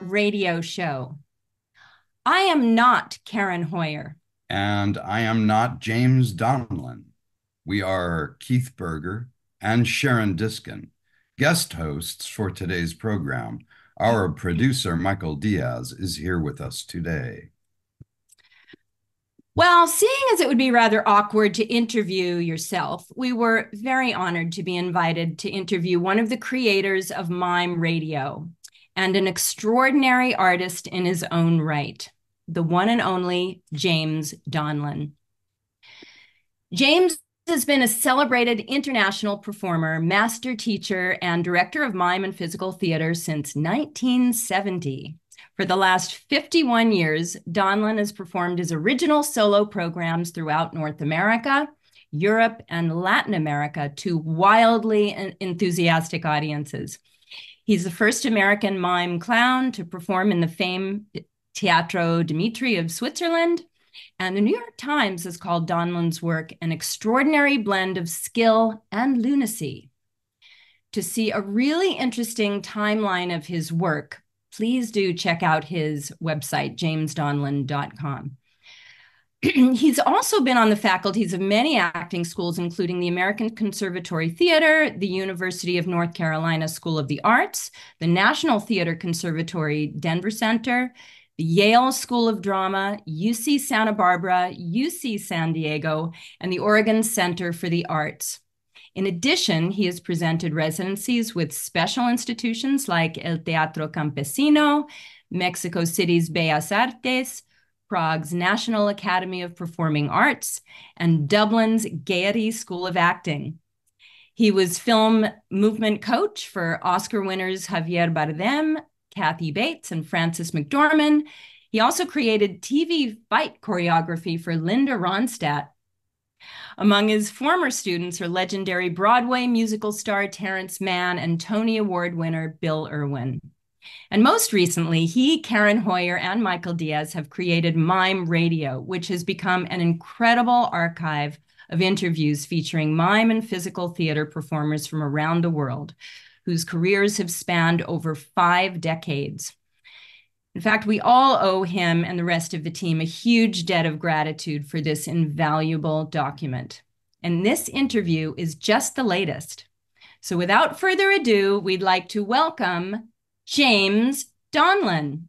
Radio Show. I am not Karen Hoyer. And I am not James Donlon. We are Keith Berger and Sharon Diskin, guest hosts for today's program. Our producer, Michael Diaz, is here with us today. Well, seeing as it would be rather awkward to interview yourself, we were very honored to be invited to interview one of the creators of Mime Radio and an extraordinary artist in his own right, the one and only James Donlon. James has been a celebrated international performer, master teacher, and director of mime and physical theater since 1970. For the last 51 years, Donlon has performed his original solo programs throughout North America, Europe, and Latin America to wildly enthusiastic audiences. He's the first American mime clown to perform in the famed Teatro Dimitri of Switzerland. And the New York Times has called Donlon's work an extraordinary blend of skill and lunacy. To see a really interesting timeline of his work, please do check out his website, jamesdonlon.com. He's also been on the faculties of many acting schools, including the American Conservatory Theater, the University of North Carolina School of the Arts, the National Theater Conservatory Denver Center, the Yale School of Drama, UC Santa Barbara, UC San Diego, and the Oregon Center for the Arts. In addition, he has presented residencies with special institutions like El Teatro Campesino, Mexico City's Bellas Artes, Prague's National Academy of Performing Arts, and Dublin's Gaiety School of Acting. He was film movement coach for Oscar winners Javier Bardem, Kathy Bates, and Frances McDormand. He also created TV fight choreography for Linda Ronstadt among his former students are legendary Broadway musical star Terrence Mann and Tony Award winner Bill Irwin. And most recently, he, Karen Hoyer, and Michael Diaz have created Mime Radio, which has become an incredible archive of interviews featuring mime and physical theater performers from around the world, whose careers have spanned over five decades. In fact, we all owe him and the rest of the team a huge debt of gratitude for this invaluable document. And this interview is just the latest. So without further ado, we'd like to welcome James Donlon.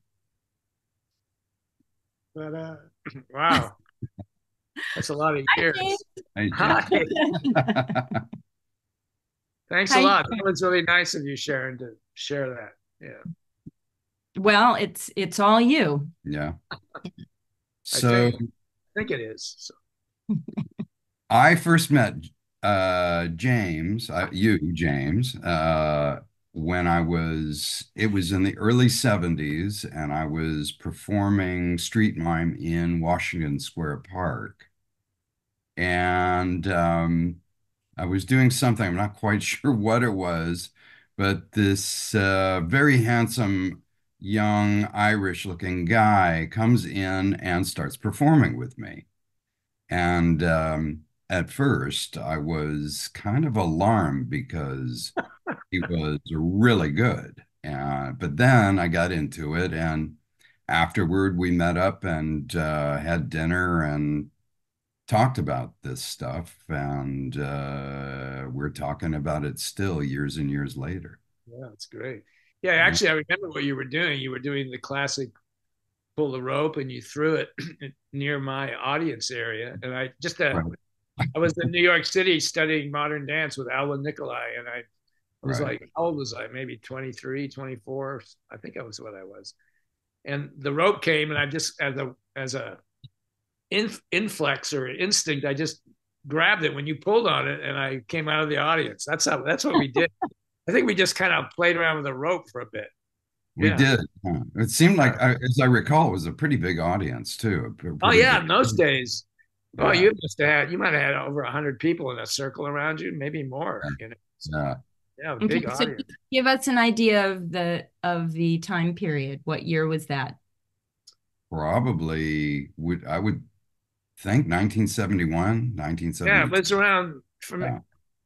But, uh, wow. That's a lot of years. Hi, Thanks Hi. a lot. That was really nice of you, Sharon, to share that. Yeah. Well, it's it's all you. Yeah. So I think, I think it is. So. I first met uh, James, uh, you, James, uh, when I was, it was in the early 70s, and I was performing street mime in Washington Square Park. And um, I was doing something, I'm not quite sure what it was, but this uh, very handsome young Irish looking guy comes in and starts performing with me. And um, at first, I was kind of alarmed because he was really good. Uh, but then I got into it, and afterward, we met up and uh, had dinner and talked about this stuff. And uh, we're talking about it still years and years later. Yeah, that's great. Yeah, actually, I remember what you were doing. You were doing the classic pull the rope and you threw it near my audience area. And I just, uh, I was in New York City studying modern dance with Alwin Nikolai, And I was right. like, how old was I? Maybe 23, 24. I think I was what I was. And the rope came and I just, as a, as a inf- inflex or instinct, I just grabbed it when you pulled on it and I came out of the audience. That's how, that's what we did. I think we just kind of played around with the rope for a bit. We yeah. did. It seemed like, as I recall, it was a pretty big audience too. Oh yeah, in those days. Oh, you must have had. You might have had over hundred people in a circle around you, maybe more. Yeah. You know? Yeah. Yeah, big audience. So give us an idea of the of the time period. What year was that? Probably would I would think 1971, 1970. Yeah, it was around from yeah.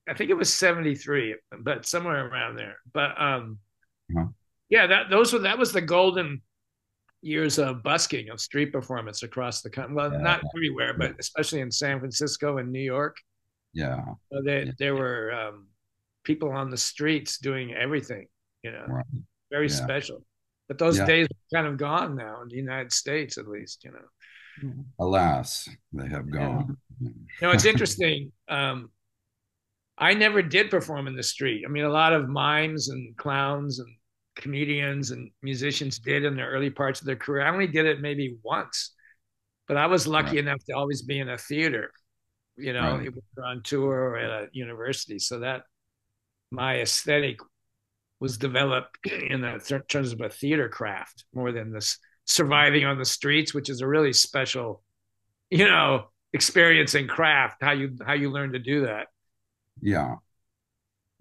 I think it was 73, but somewhere around there. But um, Uh-huh. Yeah, that those were that was the golden years of busking of street performance across the country. Well, yeah. not everywhere, but especially in San Francisco and New York. Yeah, so they, yeah. there were um, people on the streets doing everything. You know, right. very yeah. special. But those days are kind of gone now in the United States, at least. You know. Alas, they have gone. You know, it's interesting. Um, I never did perform in the street. I mean, a lot of mimes and clowns and comedians and musicians did in the early parts of their career. I only did it maybe once, but I was lucky right. enough to always be in a theater, you know, right. on tour or at a university. So that my aesthetic was developed in the terms of a theater craft more than this surviving on the streets, which is a really special, you know, experience and craft. How you how you learn to do that. Yeah,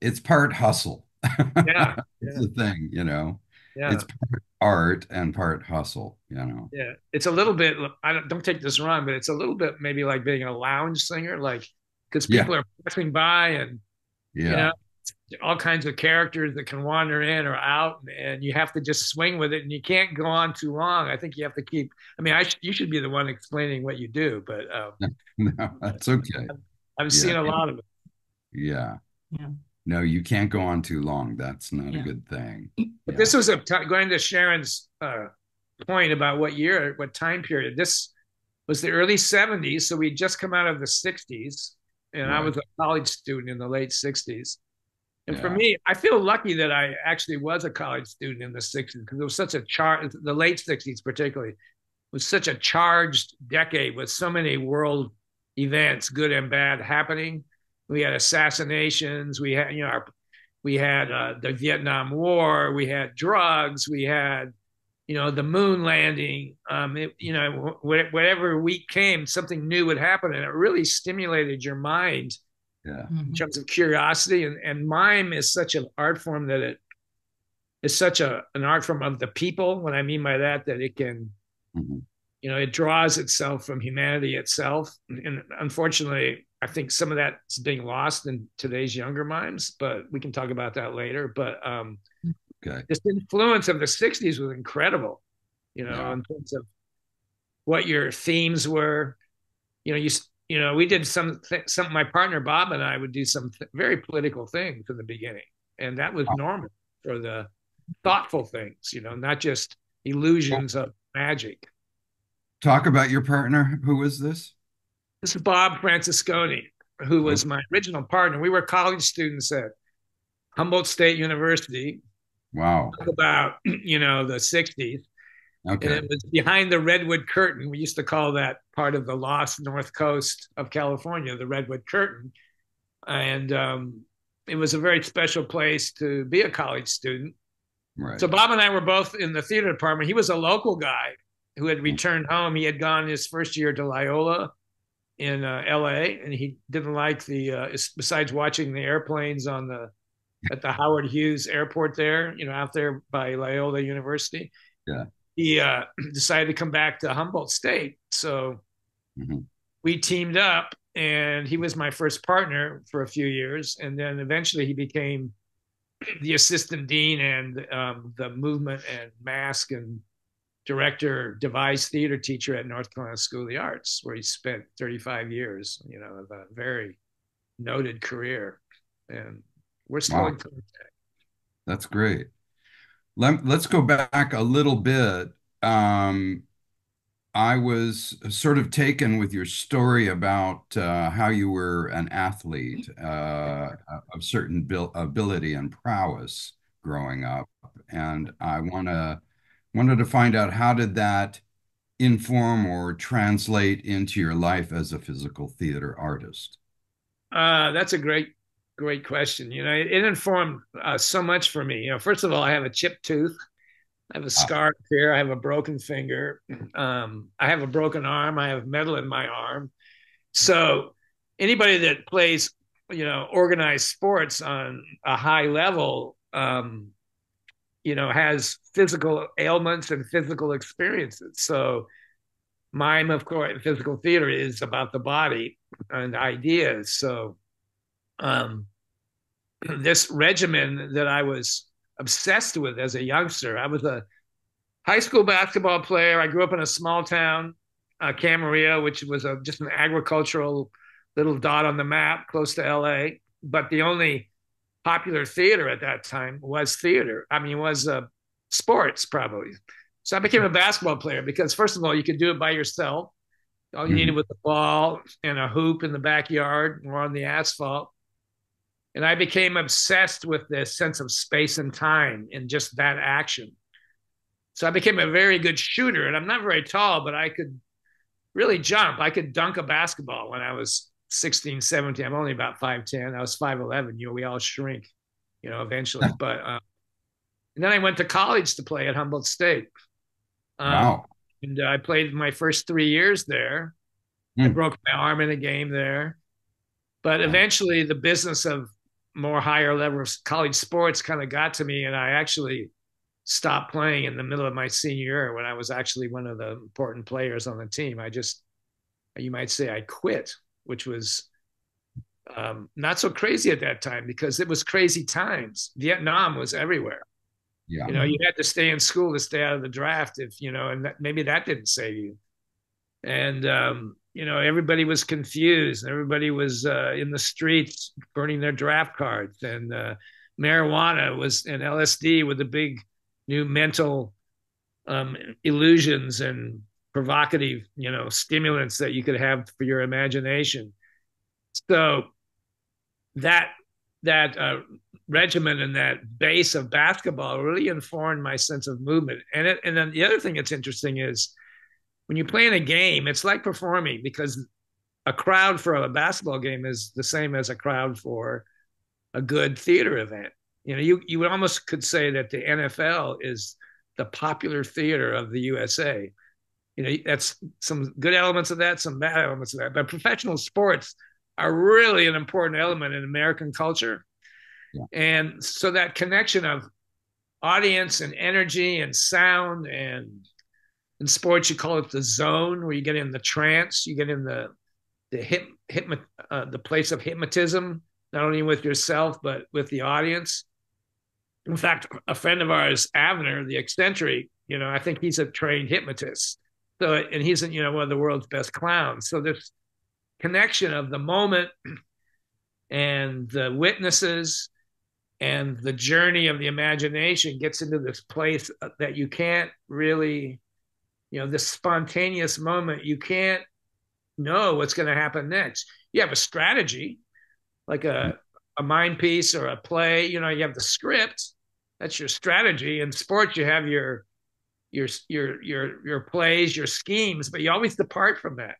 it's part hustle. Yeah, it's yeah. the thing, you know. Yeah. It's part art and part hustle, you know. Yeah, it's a little bit. I don't don't take this wrong, but it's a little bit maybe like being a lounge singer, like because people yeah. are passing by and yeah. you know all kinds of characters that can wander in or out, and you have to just swing with it, and you can't go on too long. I think you have to keep. I mean, I sh- you should be the one explaining what you do, but um, no, that's okay. I've, I've yeah. seen a lot of it. Yeah. Yeah. No, you can't go on too long. That's not yeah. a good thing. But yeah. this was a t- going to Sharon's uh, point about what year, what time period. This was the early 70s. So we'd just come out of the 60s, and right. I was a college student in the late 60s. And yeah. for me, I feel lucky that I actually was a college student in the 60s because it was such a char the late 60s particularly was such a charged decade with so many world events, good and bad, happening. We had assassinations. We had, you know, our, we had uh, the Vietnam War. We had drugs. We had, you know, the moon landing. Um, it, you know, whatever week came, something new would happen, and it really stimulated your mind yeah. in terms of curiosity. And, and mime is such an art form that it is such a an art form of the people. What I mean by that, that it can, mm-hmm. you know, it draws itself from humanity itself. And unfortunately, I think some of that's being lost in today's younger minds, but we can talk about that later. But um, okay. this influence of the '60s was incredible. You know, yeah. in terms of what your themes were. You know, you you know, we did some th- some. My partner Bob and I would do some th- very political things in the beginning, and that was normal for the thoughtful things. You know, not just illusions of magic. Talk about your partner. Who was this? This is Bob Francesconi, who was my original partner. We were college students at Humboldt State University. Wow. About you know the '60s, Okay. And it was behind the Redwood Curtain. We used to call that part of the lost north coast of California, the Redwood Curtain. And um, it was a very special place to be a college student. Right. So Bob and I were both in the theater department. He was a local guy who had returned home. He had gone his first year to Loyola in uh, L.A. and he didn't like the uh, besides watching the airplanes on the at the Howard Hughes Airport there, you know, out there by Loyola University. Yeah he uh, decided to come back to Humboldt State. So mm-hmm. we teamed up, and he was my first partner for a few years, and then eventually he became the assistant dean and um, the movement and mask and director devised theater teacher at North Carolina School of the Arts, where he spent 35 years, you know, of a very noted career. And we're still wow. in contact. That's great. Let, let's go back a little bit. Um, I was sort of taken with your story about uh, how you were an athlete uh, of certain bil- ability and prowess growing up, and I wanna wanted to find out how did that inform or translate into your life as a physical theater artist. Uh, that's a great great question. You know, it, it informed uh, so much for me. You know, first of all, I have a chipped tooth. I have a scar here. I have a broken finger. Um, I have a broken arm. I have metal in my arm. So anybody that plays, you know, organized sports on a high level, um, you know, has physical ailments and physical experiences. So mime, of course, physical theater is about the body and ideas. So um, this regimen that I was obsessed with as a youngster. I was a high school basketball player. I grew up in a small town, uh, Camarillo, which was a, just an agricultural little dot on the map close to LA. But the only popular theater at that time was theater. I mean, was uh, sports probably. So I became a basketball player because, first of all, you could do it by yourself. All you mm-hmm. needed was a ball and a hoop in the backyard or on the asphalt. And I became obsessed with this sense of space and time in just that action. So I became a very good shooter. And I'm not very tall, but I could really jump. I could dunk a basketball when I was 16, 17. I'm only about 5'10. I was 5'11. You know, we all shrink, you know, eventually. But, uh, and then I went to college to play at Humboldt State. Um, wow. And uh, I played my first three years there. Mm. I hmm. broke my arm in a game there. But eventually, the business of more higher level of college sports kind of got to me, and I actually stopped playing in the middle of my senior year when I was actually one of the important players on the team. I just, you might say, I quit, which was um, not so crazy at that time because it was crazy times. Vietnam was everywhere. Yeah. You know, you had to stay in school to stay out of the draft if, you know, and that, maybe that didn't save you. And, um, you know, everybody was confused. Everybody was uh, in the streets burning their draft cards. And uh, marijuana was, and LSD with the big new mental um, illusions and provocative, you know, stimulants that you could have for your imagination. So that that uh, regimen and that base of basketball really informed my sense of movement. And it, and then the other thing that's interesting is when you play in a game, it's like performing because a crowd for a basketball game is the same as a crowd for a good theater event. You know, you you almost could say that the NFL is the popular theater of the USA. You know, that's some good elements of that, some bad elements of that. But professional sports are really an important element in American culture. Yeah. And so that connection of audience and energy and sound and in sports you call it the zone where you get in the trance, you get in the the hip, hypno, uh, the place of hypnotism, not only with yourself but with the audience. In fact, a friend of ours, Avner, the eccentric, you know, I think he's a trained hypnotist. So, and he's, you know, one of the world's best clowns. So this connection of the moment and the witnesses and the journey of the imagination gets into this place that you can't really you know this spontaneous moment you can't know what's going to happen next you have a strategy like a a mind piece or a play you know you have the script that's your strategy in sports you have your your your your your plays your schemes but you always depart from that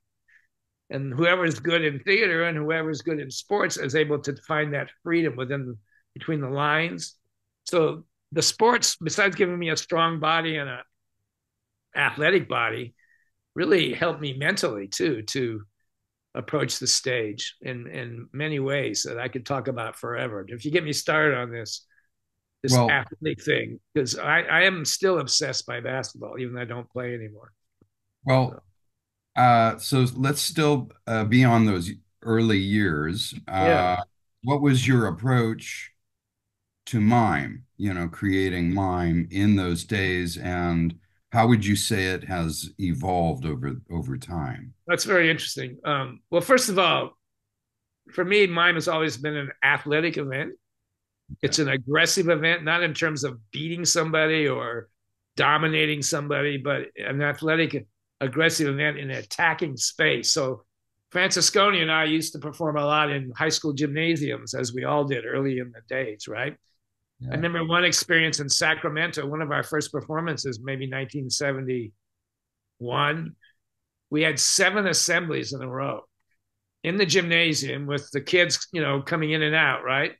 and whoever is good in theater and whoever is good in sports is able to find that freedom within between the lines so the sports besides giving me a strong body and a athletic body really helped me mentally too to approach the stage in in many ways that I could talk about forever. If you get me started on this this well, athletic thing, because I, I am still obsessed by basketball, even though I don't play anymore. Well, so. Uh, so let's still uh, be on those early years. Uh, yeah. What was your approach to mime? You know, creating mime in those days, and how would you say it has evolved over over time? That's very interesting. Um, well, first of all, for me, mime has always been an athletic event. It's an aggressive event, not in terms of beating somebody or dominating somebody, but an athletic aggressive event in attacking space. So Francesconi and I used to perform a lot in high school gymnasiums, as we all did early in the days, right? Yeah. I remember one experience in Sacramento, one of our first performances, maybe 1971. We had seven assemblies in a row in the gymnasium with the kids, you know, coming in and out, right?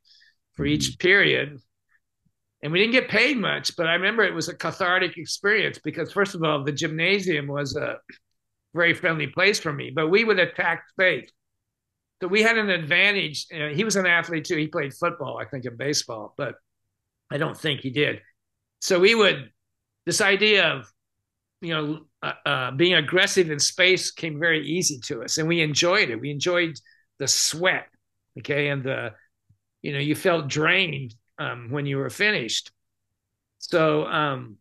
For mm-hmm. each period and we didn't get paid much, but I remember it was a cathartic experience because, first of all, the gymnasium was a very friendly place for me, but we would attack space. So we had an advantage. Uh, he was an athlete too. He played football, I think, in baseball, but I don't think he did. So we would, this idea of, you know, uh, uh, being aggressive in space came very easy to us, and we enjoyed it. We enjoyed the sweat, okay, and the, you know, you felt drained um, when you were finished. So um,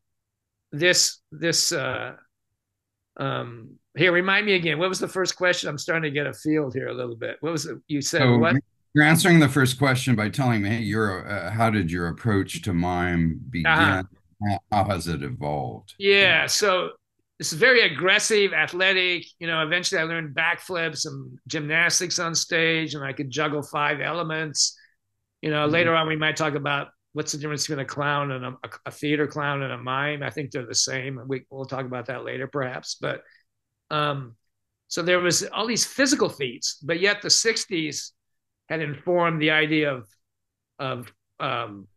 this this uh, um, here remind me again. What was the first question? I'm starting to get a field here a little bit. What was it? You said so what? You're answering the first question by telling me, hey, your uh, how did your approach to mime begin? Uh-huh. How has it evolved? Yeah, so it's very aggressive, athletic. You know, eventually I learned backflips and gymnastics on stage, and I could juggle five elements. You know, mm-hmm. later on we might talk about what's the difference between a clown and a, a, theater clown and a mime. I think they're the same. We, we'll talk about that later, perhaps. But um, so there was all these physical feats, but yet the '60s had informed the idea of of um,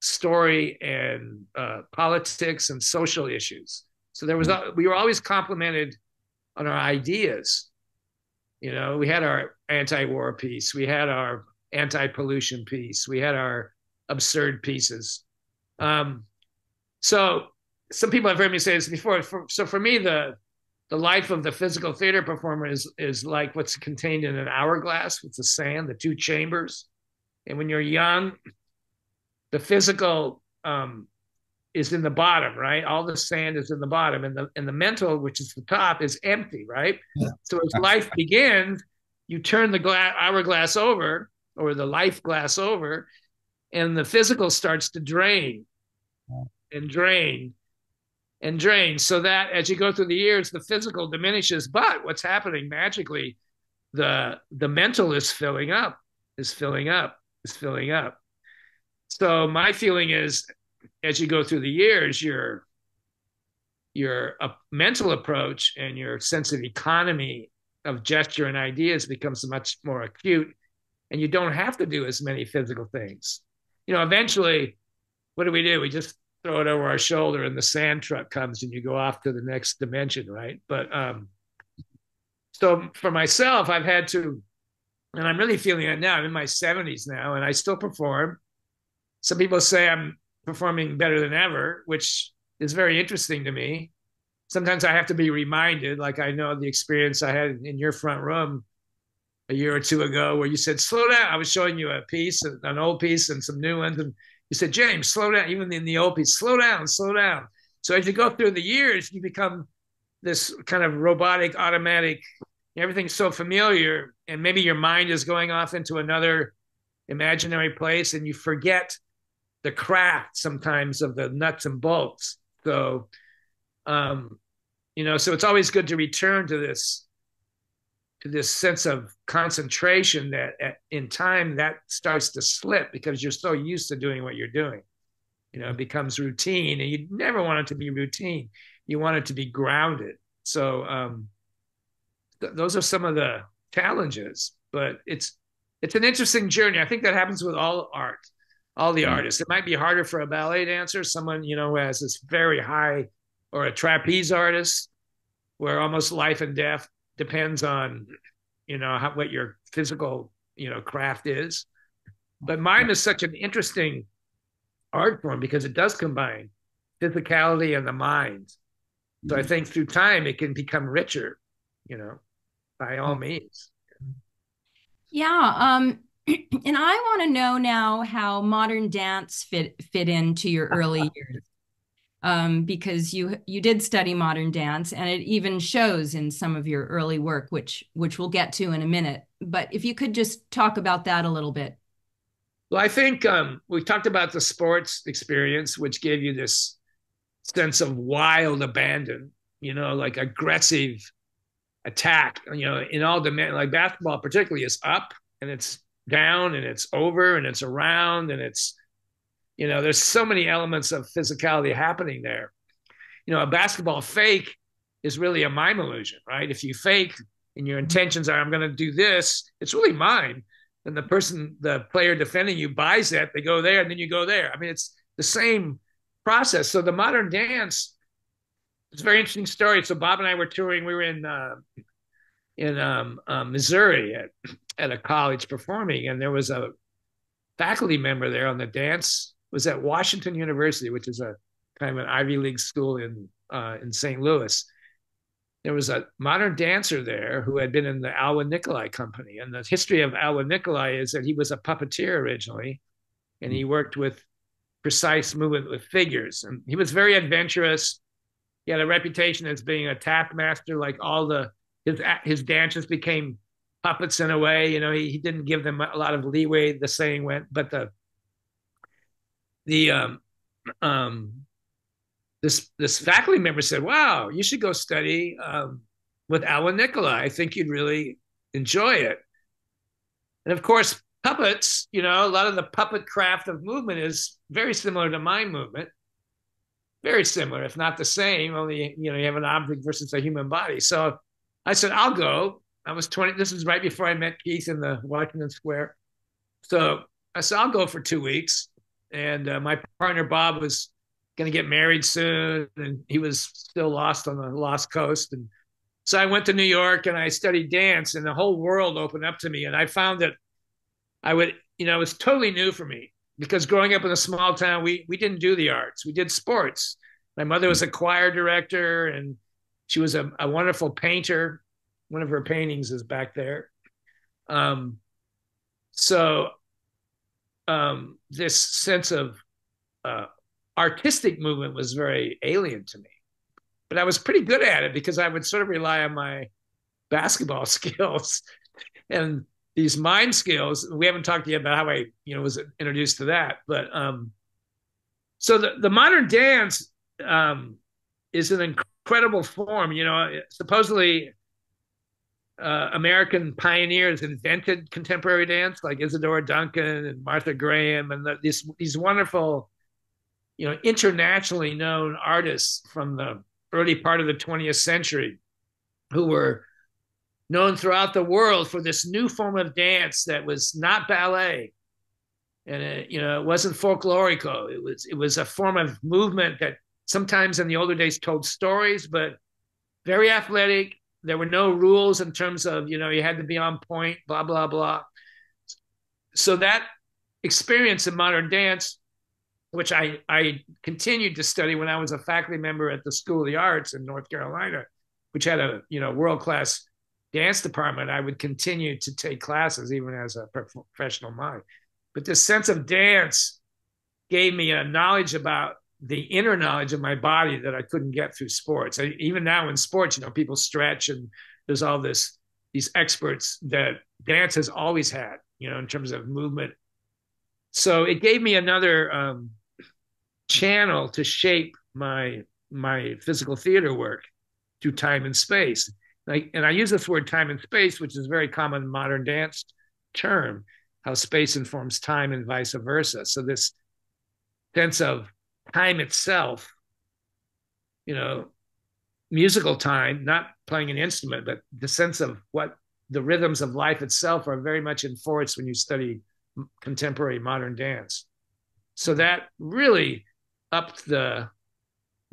story and uh, politics and social issues. So there was mm-hmm. we were always complimented on our ideas. You know, we had our anti-war piece, we had our anti-pollution piece, we had our absurd pieces. Um, so some people have heard me say this before. For, so for me, the the life of the physical theater performer is is like what's contained in an hourglass with the sand, the two chambers. And when you're young, the physical um, is in the bottom, right? All the sand is in the bottom, and the and the mental, which is the top, is empty, right? Yeah. So as life begins, you turn the glass hourglass over or the life glass over, and the physical starts to drain and drain and drain. So that as you go through the years, the physical diminishes. But what's happening magically, the the mental is filling up, is filling up, is filling up. So my feeling is as you go through the years, your your uh, mental approach and your sense of economy of gesture and ideas becomes much more acute, and you don't have to do as many physical things. You know, eventually, what do we do? We just throw it over our shoulder, and the sand truck comes, and you go off to the next dimension, right? But um, so for myself, I've had to, and I'm really feeling it now. I'm in my 70s now, and I still perform. Some people say I'm performing better than ever, which is very interesting to me. Sometimes I have to be reminded, like I know the experience I had in your front room a year or two ago, where you said, slow down. I was showing you a piece, an old piece, and some new ones. And you said, James, slow down. Even in the old piece, slow down, slow down. So as you go through the years, you become this kind of robotic, automatic, everything's so familiar. And maybe your mind is going off into another imaginary place and you forget the craft sometimes of the nuts and bolts. So, um, you know, so it's always good to return to this this sense of concentration that at, in time that starts to slip because you're so used to doing what you're doing. You know, it becomes routine, and you never want it to be routine. You want it to be grounded. So, um, th- those are some of the challenges, but it's it's an interesting journey. I think that happens with all art all the artists. It might be harder for a ballet dancer, someone you know who has this very high, or a trapeze artist, where almost life and death depends on, you know, how, what your physical you know craft is. But mime is such an interesting art form because it does combine physicality and the mind. So I mm-hmm. think through time it can become richer, you know, by all means. Yeah. Um, and I want to know now how modern dance fit fit into your early years. Um, because you you did study modern dance and it even shows in some of your early work, which which we'll get to in a minute. But if you could just talk about that a little bit. Well, I think um, we talked about the sports experience, which gave you this sense of wild abandon, you know, like aggressive attack, you know, in all dimensions. Like basketball, particularly, is up and it's down and it's over and it's around and it's you know there's so many elements of physicality happening there. You know a basketball fake is really a mime illusion right? If you fake and your intentions are i'm going to do this it's really mime and the person the player defending you buys that they go there and then you go there. I mean it's the same process. So the modern dance it's a very interesting story. So bob and i were touring. We were in uh, in um, uh, missouri at at a college performing, and there was a faculty member there on the dance. Was at Washington University, which is a kind of an Ivy League school in uh, in St. Louis. There was a modern dancer there who had been in the Alwin Nikolai company, and the history of Alwin Nikolai is that he was a puppeteer originally, and he worked with precise movement with figures. And he was very adventurous. He had a reputation as being a tap taskmaster, like all the his his dancers became puppets in a way. You know, he, he didn't give them a lot of leeway. The saying went, but the the um um this this faculty member said, "Wow, you should go study um, with Alwin Nikolai. I think you'd really enjoy it." And of course, puppets. You know, a lot of the puppet craft of movement is very similar to my movement. Very similar, if not the same. Only you know, you have an object versus a human body. So I said, "I'll go." I was 20. This was right before I met Keith in the Washington Square. So I said, I'll go for two weeks. And uh, my partner, Bob, was going to get married soon. And he was still lost on the Lost Coast. And so I went to New York and I studied dance, and the whole world opened up to me. And I found that I would, you know, it was totally new for me because growing up in a small town, we, we didn't do the arts, we did sports. My mother was a choir director and she was a, a wonderful painter one of her paintings is back there. Um, so um, this sense of uh, artistic movement was very alien to me, but I was pretty good at it because I would sort of rely on my basketball skills and these mind skills. We haven't talked yet about how I, you know, was introduced to that, but um, so the the modern dance um, is an incredible form. You know, supposedly uh, American pioneers invented contemporary dance, like Isadora Duncan and Martha Graham, and the, these these wonderful, you know, internationally known artists from the early part of the 20th century, who were known throughout the world for this new form of dance that was not ballet, and it, you know, it wasn't folklorico. It was it was a form of movement that sometimes in the older days told stories, but very athletic there were no rules in terms of you know you had to be on point blah blah blah. So that experience in modern dance which i i continued to study when i was a faculty member at the school of the arts in north carolina which had a you know world class dance department i would continue to take classes even as a professional mind. But this sense of dance gave me a knowledge about the inner knowledge of my body that I couldn't get through sports. I, even now in sports, you know, people stretch and there's all this these experts that dance has always had, you know, in terms of movement. So it gave me another um, channel to shape my my physical theater work through time and space. Like, and I use this word time and space, which is a very common modern dance term, how space informs time and vice versa. So this sense of time itself, you know, musical time, not playing an instrument, but the sense of what the rhythms of life itself are very much enforced when you study contemporary modern dance. So that really upped the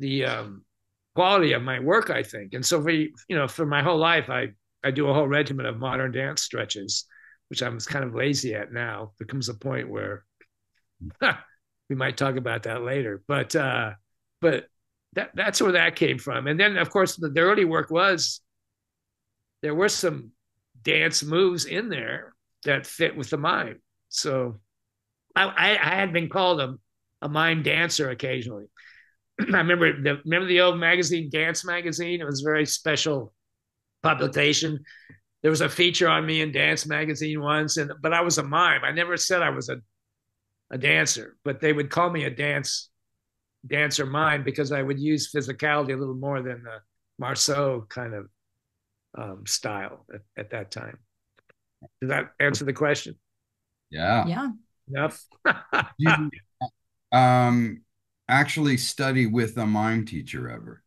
the um, quality of my work, I think. And so for you know, for my whole life, I I do a whole regimen of modern dance stretches, which I'm kind of lazy at now. There comes a point where we might talk about that later. But uh, but that that's where that came from. And then of course the, the early work was there were some dance moves in there that fit with the mime. So I, I, I had been called a, a mime dancer occasionally. I remember the remember the old magazine Dance Magazine. It was a very special publication. There was a feature on me in Dance Magazine once, and but I was a mime. I never said I was a a dancer, but they would call me a dance dancer mime because I would use physicality a little more than the Marceau kind of um, style at, at, that time. Does that answer the question? Yeah. Yeah. Enough. you, um, actually study with a mime teacher ever?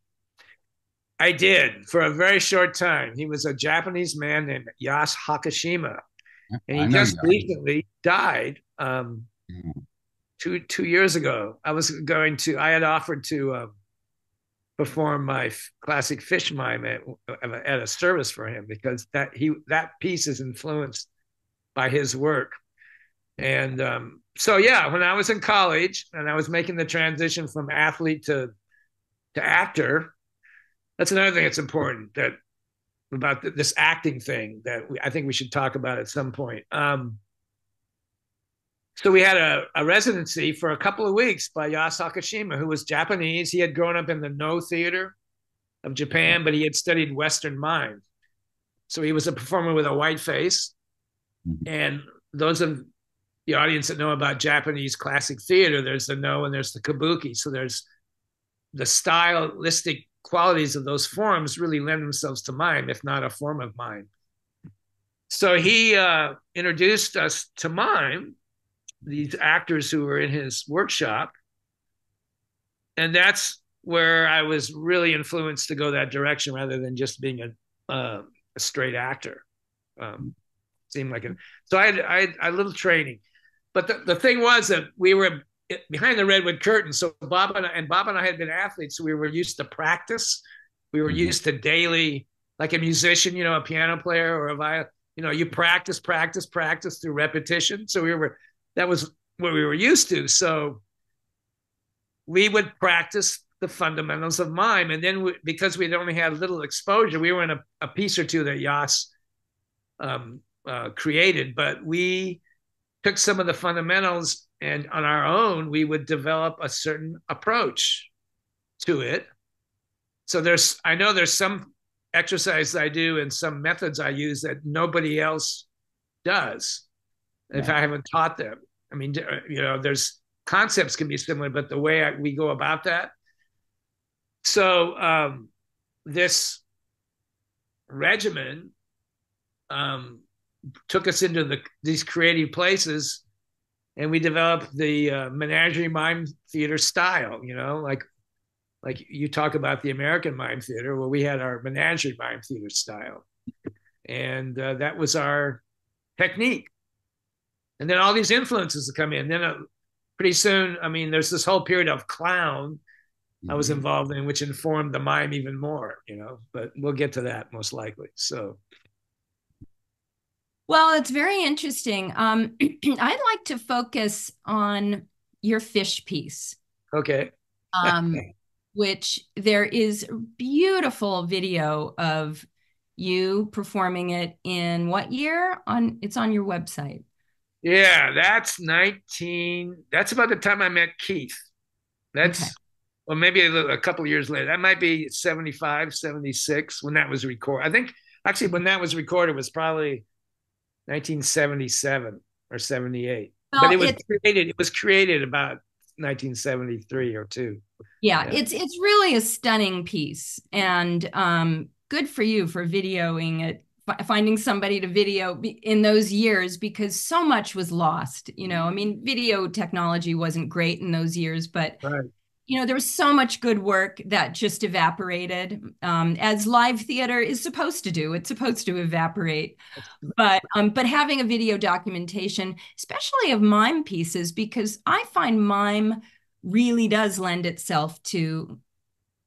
I did for a very short time. He was a Japanese man named Yass Hakoshima, and he just recently died. Um, two two years ago. I was going to. I had offered to uh, perform my f- classic fish mime at, at a service for him because that he that piece is influenced by his work. And um, so, yeah, when I was in college and I was making the transition from athlete to to actor, that's another thing that's important that about th- this acting thing that we, I think we should talk about at some point. Um, so we had a, a, residency for a couple of weeks by Yass Hakoshima, who was Japanese. He had grown up in the Noh theater of Japan, but he had studied Western mime. So he was a performer with a white face. Mm-hmm. And those of the audience that know about Japanese classic theater, there's the Noh and there's the kabuki. So there's the stylistic qualities of those forms really lend themselves to mime, if not a form of mime. So he uh, introduced us to mime, these actors who were in his workshop. And that's where I was really influenced to go that direction rather than just being a, uh, a straight actor. Um, seemed like it. So I had, I had a little training. But the, the thing was that we were behind the redwood curtain. So Bob and I, and Bob and I had been athletes. So we were used to practice. We were mm-hmm. used to daily, like a musician, you know, a piano player or a violin. You know, you practice, practice, practice through repetition. So we were that was what we were used to. So we would practice the fundamentals of mime, and then we, because we'd only had little exposure, we were in a, a piece or two that Yass um, uh, created, but we took some of the fundamentals and on our own we would develop a certain approach to it. So there's i know there's some exercises i do and some methods i use that nobody else does yeah. if i haven't taught them. I mean you know there's concepts can be similar but the way I, we go about that. So um, this regimen um, took us into the these creative places and we developed the uh, menagerie mime theater style you know like like you talk about the american mime theater well we had our menagerie mime theater style. And uh, that was our technique and then all these influences that come in then uh, pretty soon i mean there's this whole period of clown mm-hmm. i was mm-hmm. involved in which informed the mime even more you know but we'll get to that most likely so well, it's very interesting. Um, I'd like to focus on your fish piece. Okay. um, which there is beautiful video of you performing it in what year? On it's on your website. Yeah, that's 19. That's about the time I met Keith. That's okay. well, maybe a, a couple years later. That might be 75, 76 when that was recorded. I think actually when that was recorded was probably 1977 or 78. Well, but it was created. It was created about 1973 or two. Yeah, yeah, it's it's really a stunning piece, and um, good for you for videoing it, finding somebody to video in those years because so much was lost. You know, I mean, video technology wasn't great in those years, but right you know, there was so much good work that just evaporated, um, as live theater is supposed to do. It's supposed to evaporate, but um, but having a video documentation, especially of mime pieces, because I find mime really does lend itself to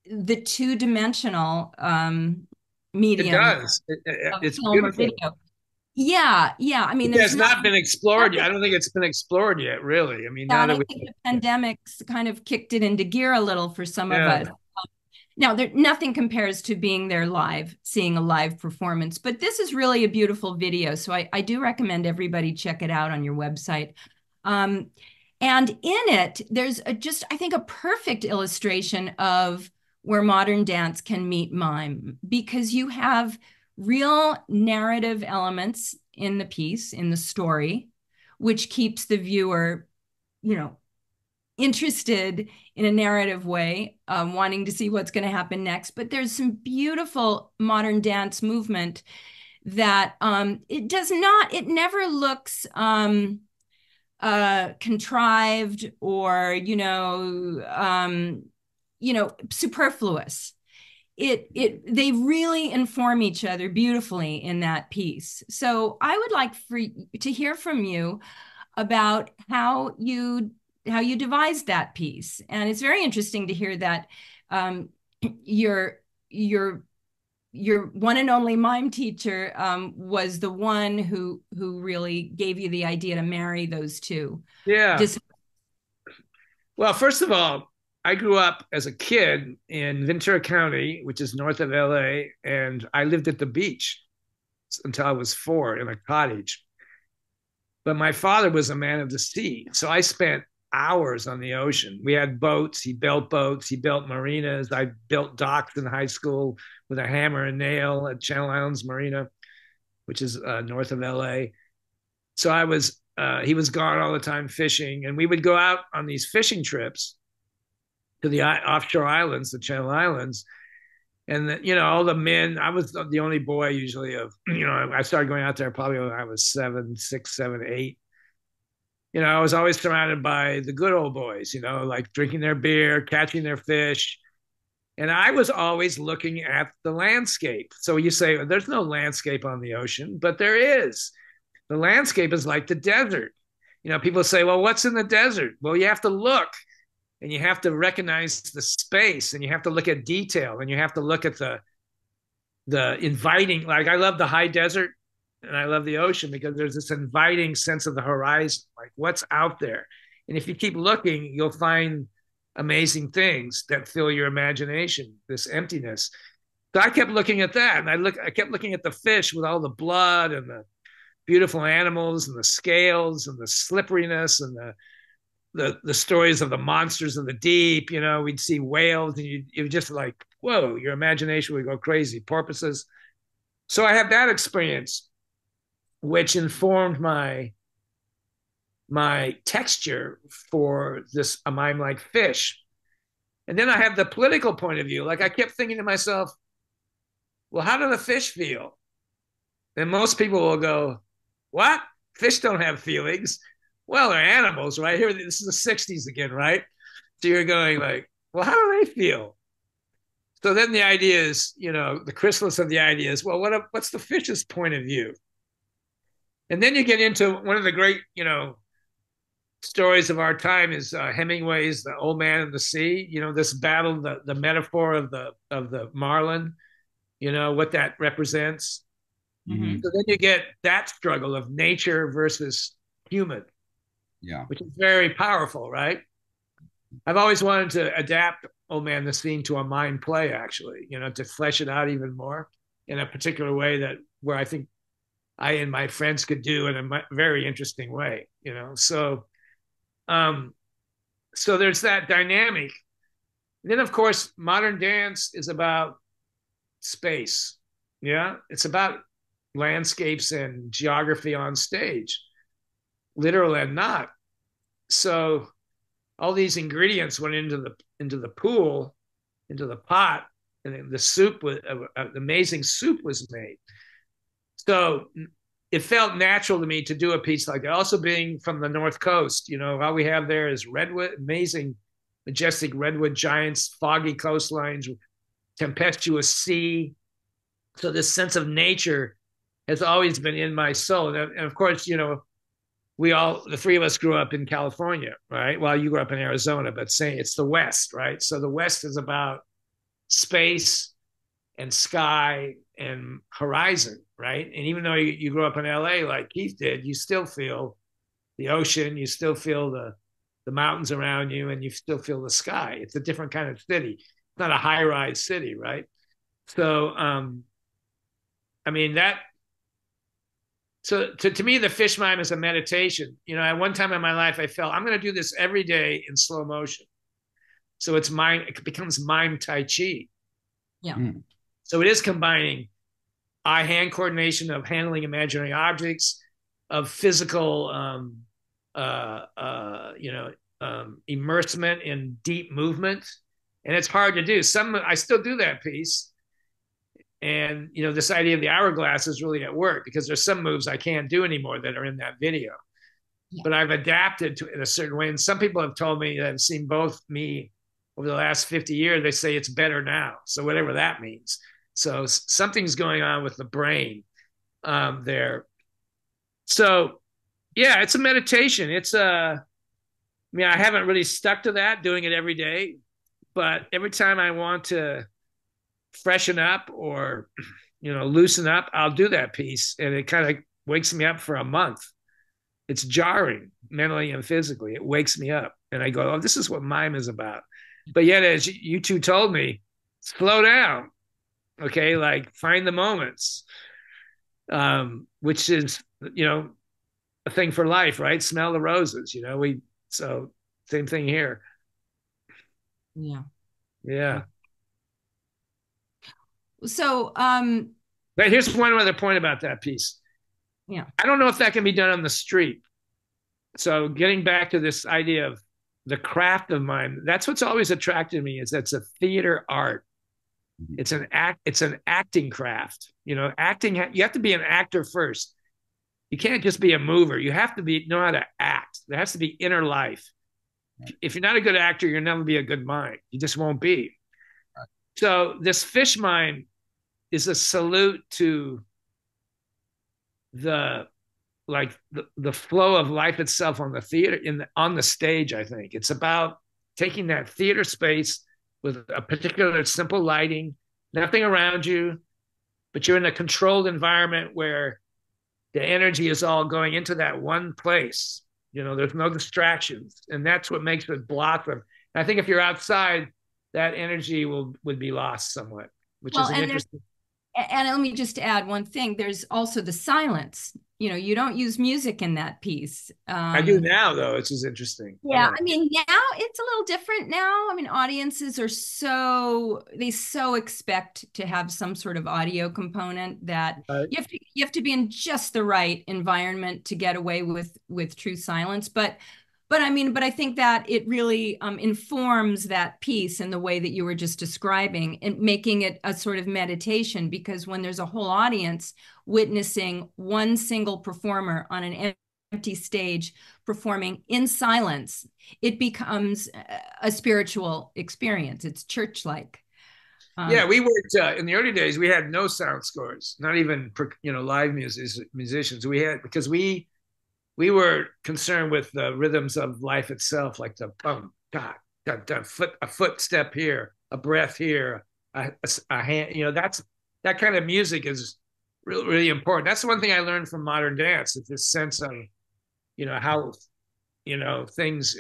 the two dimensional um, medium. It does. It, it, it's beautiful. Yeah, yeah. I mean, it has not, not been explored yet. I don't think it's been explored yet, really. I mean, yeah, I we, think the pandemic's kind of kicked it into gear a little for some yeah. of us. Now, there, nothing compares to being there live, seeing a live performance, but this is really a beautiful video. So I, I do recommend everybody check it out on your website. Um, and in it, there's a, just, I think, a perfect illustration of where modern dance can meet mime because you have real narrative elements in the piece, in the story, which keeps the viewer, you know, interested in a narrative way, um, wanting to see what's going to happen next. But there's some beautiful modern dance movement that um, it does not, it never looks um, uh, contrived or, you know, um, you know, superfluous. It it they really inform each other beautifully in that piece. So i would like for to hear from you about how you how you devised that piece. And it's very interesting to hear that um, your your your one and only mime teacher um, was the one who who really gave you the idea to marry those two. Yeah. Dis- well first of all I grew up as a kid in Ventura County, which is north of LA, and I lived at the beach until I was four in a cottage. But my father was a man of the sea. So I spent hours on the ocean. We had boats. He built boats. He built marinas. I built docks in high school with a hammer and nail at Channel Islands Marina, which is uh, north of LA. So I was, uh, he was gone all the time fishing. And we would go out on these fishing trips to the offshore islands, the Channel Islands. And the, you know, all the men. I was the only boy usually of you know. I started going out there probably when I was seven, six, seven, eight. You know, I was always surrounded by the good old boys. You know, like drinking their beer, catching their fish, and I was always looking at the landscape. So you say there's no landscape on the ocean, but there is. The landscape is like the desert. You know, people say, well, what's in the desert? Well, you have to look and you have to recognize the space and you have to look at detail and you have to look at the the inviting like i love the high desert and i love the ocean because there's this inviting sense of the horizon like what's out there? And if you keep looking you'll find amazing things that fill your imagination this emptiness. So i kept looking at that and i look i kept looking at the fish with all the blood and the beautiful animals and the scales and the slipperiness and the the the stories of the monsters of the deep. You know, we'd see whales, and you you just like, whoa, your imagination would go crazy. Porpoises. So I had that experience, which informed my my texture for this a mime like fish. And then I have the political point of view. Like I kept thinking to myself, well, how do the fish feel? And most people will go, what? Fish don't have feelings well, they're animals, right? Here, this is the 60s again, right? So you're going like, well, how do they feel? So then the idea is, you know, the chrysalis of the idea is, well, what what's the fish's point of view? And then you get into one of the great, you know, stories of our time is uh, Hemingway's The Old Man and the Sea. You know, this battle, the the metaphor of the of the marlin, you know, what that represents. Mm-hmm. So then you get that struggle of nature versus human yeah. Which is very powerful right? I've always wanted to adapt oh man the scene to a mime play actually you know to flesh it out even more in a particular way that where i think i and my friends could do in a very interesting way you know? So um so there's that dynamic. And then of course modern dance is about space. Yeah? It's about landscapes and geography on stage. Literal and not so all these ingredients went into the into the pool, into the pot, and the soup was uh, uh, amazing soup was made. So it felt natural to me to do a piece like that. Also, being from the North Coast, you know, all we have there is redwood, amazing, majestic redwood giants, foggy coastlines, tempestuous sea. So this sense of nature has always been in my soul, and, and of course, you know, we all the three of us grew up in California, right? Well, you grew up in Arizona, but say it's the West, right? So the West is about space and sky and horizon, right? And even though you, you grew up in LA like Keith did, you still feel the ocean, you still feel the the mountains around you, and you still feel the sky. It's a different kind of city. It's not a high rise city, right? So um I mean that so to, to me the fish mime is a meditation. You know at one time in my life i felt i'm going to do this every day in slow motion. So it's mime it becomes mime tai chi. Yeah. Mm. so it is combining eye hand coordination of handling imaginary objects of physical um, uh, uh, you know um, immersement in deep movement. And it's hard to do. Some i still do that piece and you know, this idea of the hourglass is really at work because there's some moves I can't do anymore that are in that video. Yeah. But I've adapted to it in a certain way. And some people have told me that have seen both me over the last 50 years, they say it's better now. So whatever that means. So something's going on with the brain um, there. So yeah, it's a meditation. It's a, I mean, I haven't really stuck to that doing it every day, but every time I want to freshen up or you know loosen up i'll do that piece and it kind of wakes me up for a month it's jarring mentally and physically it wakes me up and i go oh this is what mime is about but yet as you two told me slow down okay like find the moments um which is you know a thing for life, right? Smell the roses, you know. We so same thing here. Yeah. Yeah. So, um, but here's one other point about that piece. Yeah. I don't know if that can be done on the street. So getting back to this idea of the craft of mime, that's what's always attracted me is that's a theater art. Mm-hmm. It's an act, it's an acting craft. You know, acting, you have to be an actor first. You can't just be a mover. You have to be know how to act. There has to be inner life. Right. If you're not a good actor, you'll never be a good mime. You just won't be. Right. So this fish mime is a salute to the like the, the flow of life itself on the theater in the, on the stage i think. It's about taking that theater space with a particular simple lighting nothing around you but you're in a controlled environment where the energy is all going into that one place. You know there's no distractions. And that's what makes it blossom and i think if you're outside that energy will would be lost somewhat which well, is an interesting and let me just add one thing. There's also the silence. You know you don't use music in that piece. Um, i do um, now though it's just interesting. Yeah i mean now it's a little different now. I mean audiences are so they so expect to have some sort of audio component that right. you have to you have to be in just the right environment to get away with with true silence. But but I mean, but I think that it really um, informs that piece in the way that you were just describing and making it a sort of meditation because when there's a whole audience witnessing one single performer on an empty stage performing in silence, it becomes a spiritual experience. It's church like. Um, yeah, we worked uh, in the early days. We had no sound scores, not even you know live music, musicians. We had because we we were concerned with the rhythms of life itself, like the da, da, foot, a footstep here, a breath here, a, a, a, hand. You know, that's that kind of music is really, really important. That's the one thing I learned from modern dance. Is this sense of, you know, how, you know, things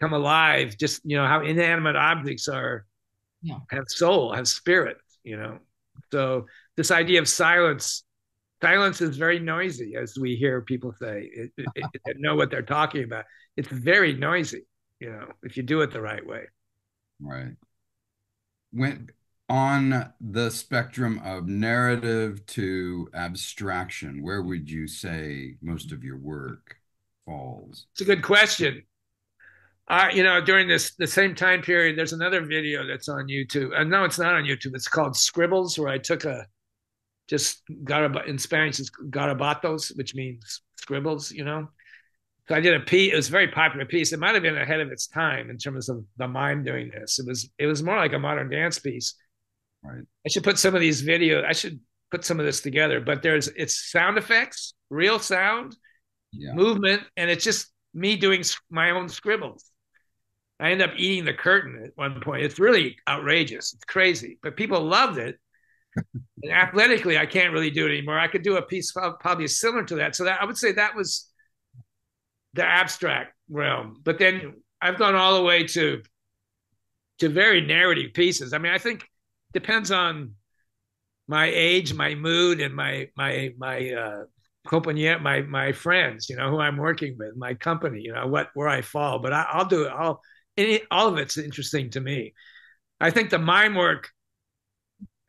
come alive. Just you know how inanimate objects are, yeah. have soul, have spirit. You know, so this idea of silence silence is very noisy, as we hear people say. It, it, it, know what they're talking about. It's very noisy, you know, if you do it the right way. Right. When on the spectrum of narrative to abstraction, where would you say most of your work falls? It's a good question. Uh, you know, during this the same time period, there's another video that's on YouTube. And uh, no, it's not on YouTube. It's called Scribbles, where I took a just garab- in Spanish it's garabatos, which means scribbles, you know. So I did a piece. It was a very popular piece. It might have been ahead of its time in terms of the mime doing this. It was it was more like a modern dance piece. Right. I should put some of these videos. I should put some of this together. But there's it's sound effects, real sound, yeah. movement, and it's just me doing my own scribbles. I end up eating the curtain at one point. It's really outrageous. It's crazy, but people loved it athletically, I can't really do it anymore. I could do a piece probably similar to that. So that I would say that was the abstract realm. But then I've gone all the way to to very narrative pieces. I mean, I think depends on my age, my mood, and my my my uh compagnie, my my friends, you know, who I'm working with, my company, you know, what where I fall. But I, will do it. It, all of it's interesting to me. I think the mime work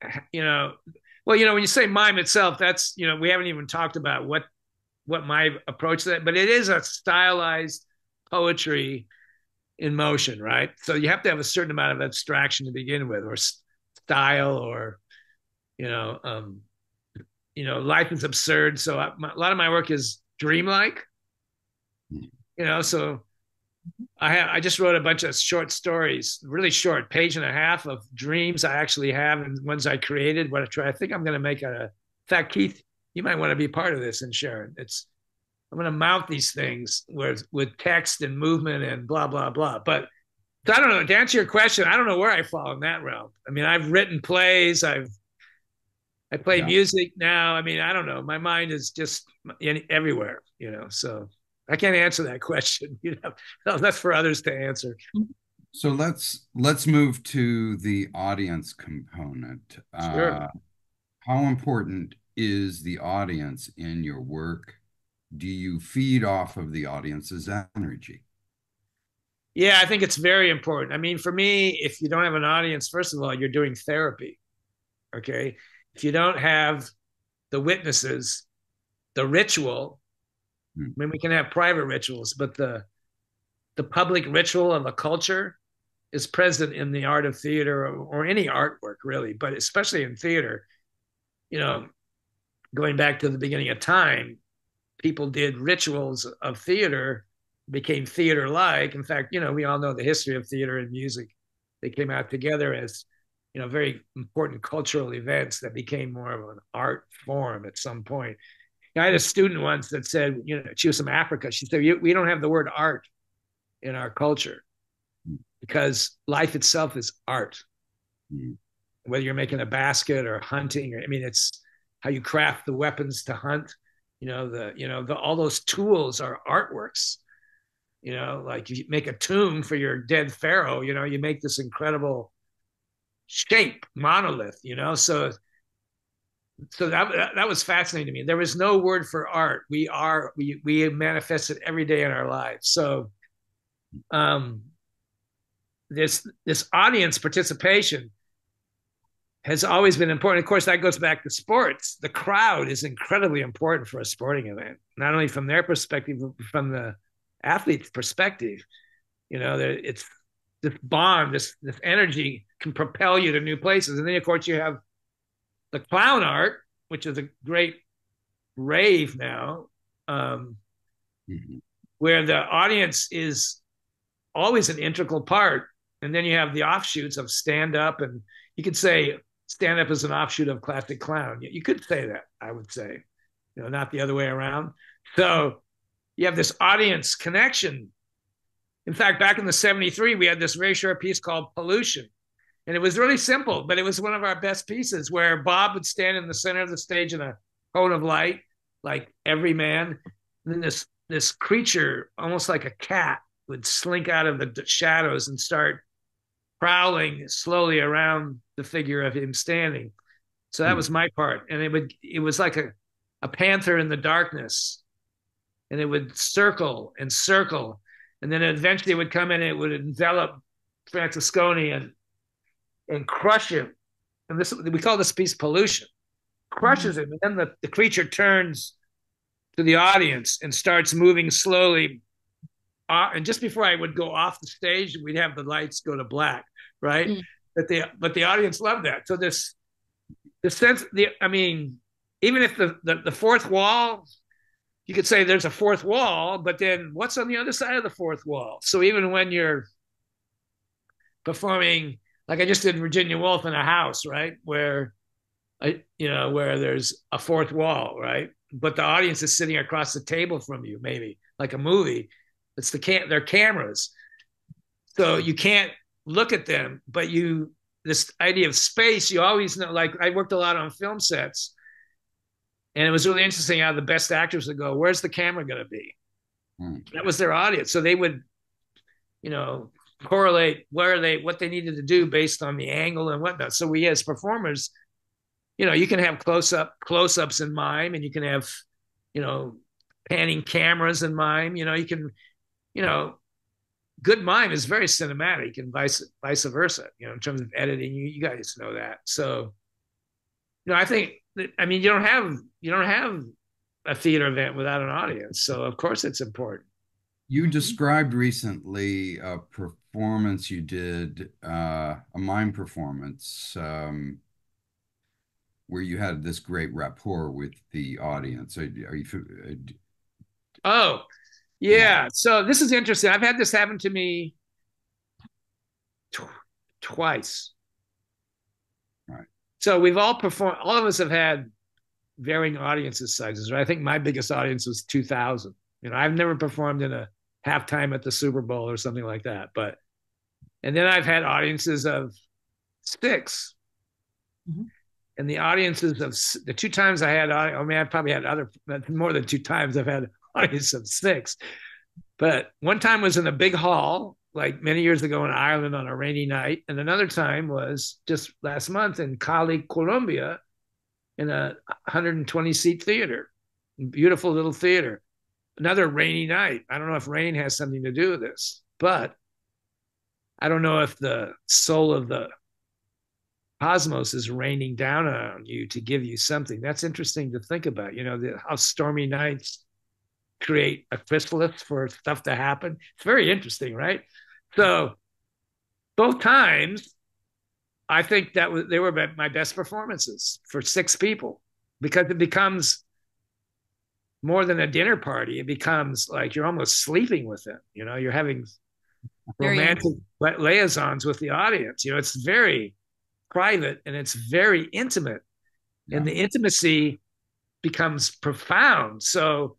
you know, well, you know, when you say mime itself, that's you know, we haven't even talked about what what my approach to that, but it is a stylized poetry in motion, right? So you have to have a certain amount of abstraction to begin with, or style, or you know, um, you know, life is absurd. So I, my, a lot of my work is dreamlike, hmm. you know. So I have, I just wrote a bunch of short stories, really short, page and a half of dreams I actually have and ones I created. What I try, I think I'm going to make a. In fact, Keith, you might want to be part of this. And Sharon, it's I'm going to mount these things with with text and movement and blah blah blah. But I don't know. To answer your question, I don't know where I fall in that realm. I mean, I've written plays. I've I play yeah. music now. I mean, I don't know. My mind is just everywhere. You know, so I can't answer that question. You know, that's for others to answer. So let's let's move to the audience component. Sure. Uh, how important is the audience in your work? do you feed off of the audience's energy? Yeah, I think it's very important. I mean, for me, if you don't have an audience, first of all, you're doing therapy. Okay. If you don't have the witnesses, the ritual. Hmm. I mean, we can have private rituals, but the the public ritual of a culture is present in the art of theater or, or any artwork, really, but especially in theater. You know, going back to the beginning of time, people did rituals of theater became theater like. In fact, you know, we all know the history of theater and music. They came out together as, you know, very important cultural events that became more of an art form at some point. I had a student once that said, you know, she was from Africa. She said, we don't have the word art in our culture because life itself is art. Mm. Whether you're making a basket or hunting, or I mean, it's how you craft the weapons to hunt. You know, the you know the all those tools are artworks you know like you make a tomb for your dead pharaoh you know you make this incredible shape monolith you know so so that that was fascinating to me there was no word for art we are we we manifest it every day in our lives so um this this audience participation has always been important. Of course, that goes back to sports. The crowd is incredibly important for a sporting event, not only from their perspective, but from the athlete's perspective. You know, it's this bond, this this energy can propel you to new places. And then of course you have the clown art, which is a great rave now, um, mm-hmm. where the audience is always an integral part. And then you have the offshoots of stand up, and you could say stand up is an offshoot of classic clown. You could say that, I would say, you know, not the other way around. So you have this audience connection. In fact, back in the 73, we had this very short piece called Pollution. And it was really simple, but it was one of our best pieces where Bob would stand in the center of the stage in a cone of light, like every man. And then this this creature, almost like a cat, would slink out of the shadows and start prowling slowly around the figure of him standing. So that hmm. was my part. And it would it was like a, a panther in the darkness and it would circle and circle. And then eventually it would come in and it would envelop Francesconi and and crush him. And this we call this piece pollution. Crushes mm-hmm. him. And then the, the creature turns to the audience and starts moving slowly. Uh, and just before I would go off the stage, we'd have the lights go to black, right? Mm. But the but the audience loved that. So this the sense the I mean, even if the, the, the fourth wall you could say there's a fourth wall, but then what's on the other side of the fourth wall? So even when you're performing, like I just did Virginia Woolf in a house, right, where I, you know, where there's a fourth wall, right, but the audience is sitting across the table from you, maybe like a movie. It's the can their cameras, so you can't look at them, but you this idea of space. You always know. Like I worked a lot on film sets and it was really interesting how the best actors would go, Where's the camera going to be? Hmm. That was their audience. So they would, you know, correlate where they what they needed to do based on the angle and whatnot. So we as performers, you know, you can have close up close ups in mime, and you can have, you know, panning cameras in mime. You know, you can, you know, good mime is very cinematic and vice vice versa. You know, in terms of editing, you, you guys know that. So, you know, I think I mean, you don't have you don't have a theater event without an audience, so of course it's important. You described recently a performance you did, uh, a mime performance, um, where you had this great rapport with the audience. Are, are you? Uh, oh, yeah. So this is interesting. I've had this happen to me tw- twice. Right. So we've all performed. All of us have had varying audiences sizes. Right? I think my biggest audience was two thousand. You know, I've never performed in a halftime at the Super Bowl or something like that. But and then I've had audiences of 6 mm-hmm. and the audiences of the two times I had, I mean, I've probably had other more than two times. I've had audience of six, but one time was in a big hall like many years ago in Ireland on a rainy night. And another time was just last month in Cali, Colombia, in a 120 seat theater, beautiful little theater. another rainy night. I don't know if rain has something to do with this, but I don't know if the soul of the cosmos is raining down on you to give you something. That's interesting to think about. You know, the, how stormy nights create a chrysalis for stuff to happen. It's very interesting, right? So both times, I think that was, they were my best performances for six people because it becomes more than a dinner party. It becomes like you're almost sleeping with them. You know, you're having very romantic liaisons with the audience. You know, it's very private and it's very intimate, yeah. and the intimacy becomes profound. So,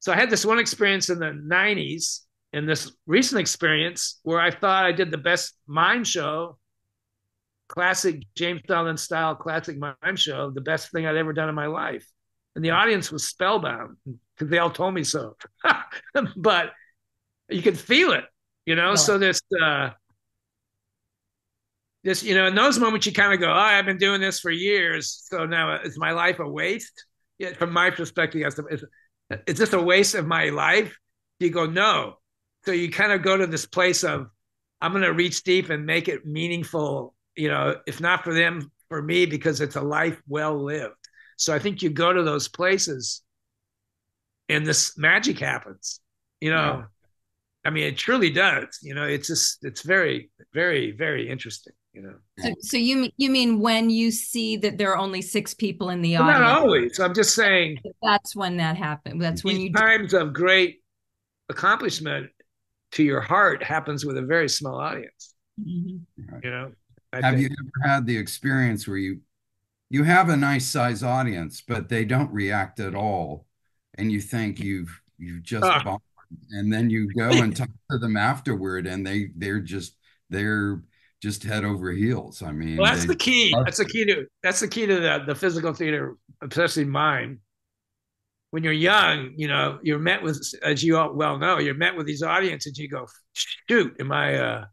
so I had this one experience in the '90s, and this recent experience where I thought I did the best mime show, classic James Donlon style classic mime show, the best thing I'd ever done in my life, and the audience was spellbound because they all told me so. but you could feel it, you know. So this. Uh, this, you know, in those moments you kind of go, oh, I've been doing this for years. So now is my life a waste? Yeah, from my perspective, is, is this a waste of my life? You go, no. So you kind of go to this place of, I'm going to reach deep and make it meaningful, you know, if not for them, for me, because it's a life well lived. So I think you go to those places and this magic happens, you know. Yeah. I mean, it truly does. You know, it's just, it's very, very, very interesting you know. So, so you you mean when you see that there are only six people in the well, audience? Not always. I'm just saying that's when that happened. That's when you times of great accomplishment to your heart happens with a very small audience. Mm-hmm. You know. I have think. you ever had the experience where you you have a nice size audience, but they don't react at all, and you think you've you've just uh, and then you go and talk to them afterward, and they they're just they're just head over heels. I mean, well, that's the key. That's the key to that's the key to the, the physical theater, especially mime. When you're young, you know, you're met with, as you all well know, you're met with these audiences. You go, shoot, am I? uh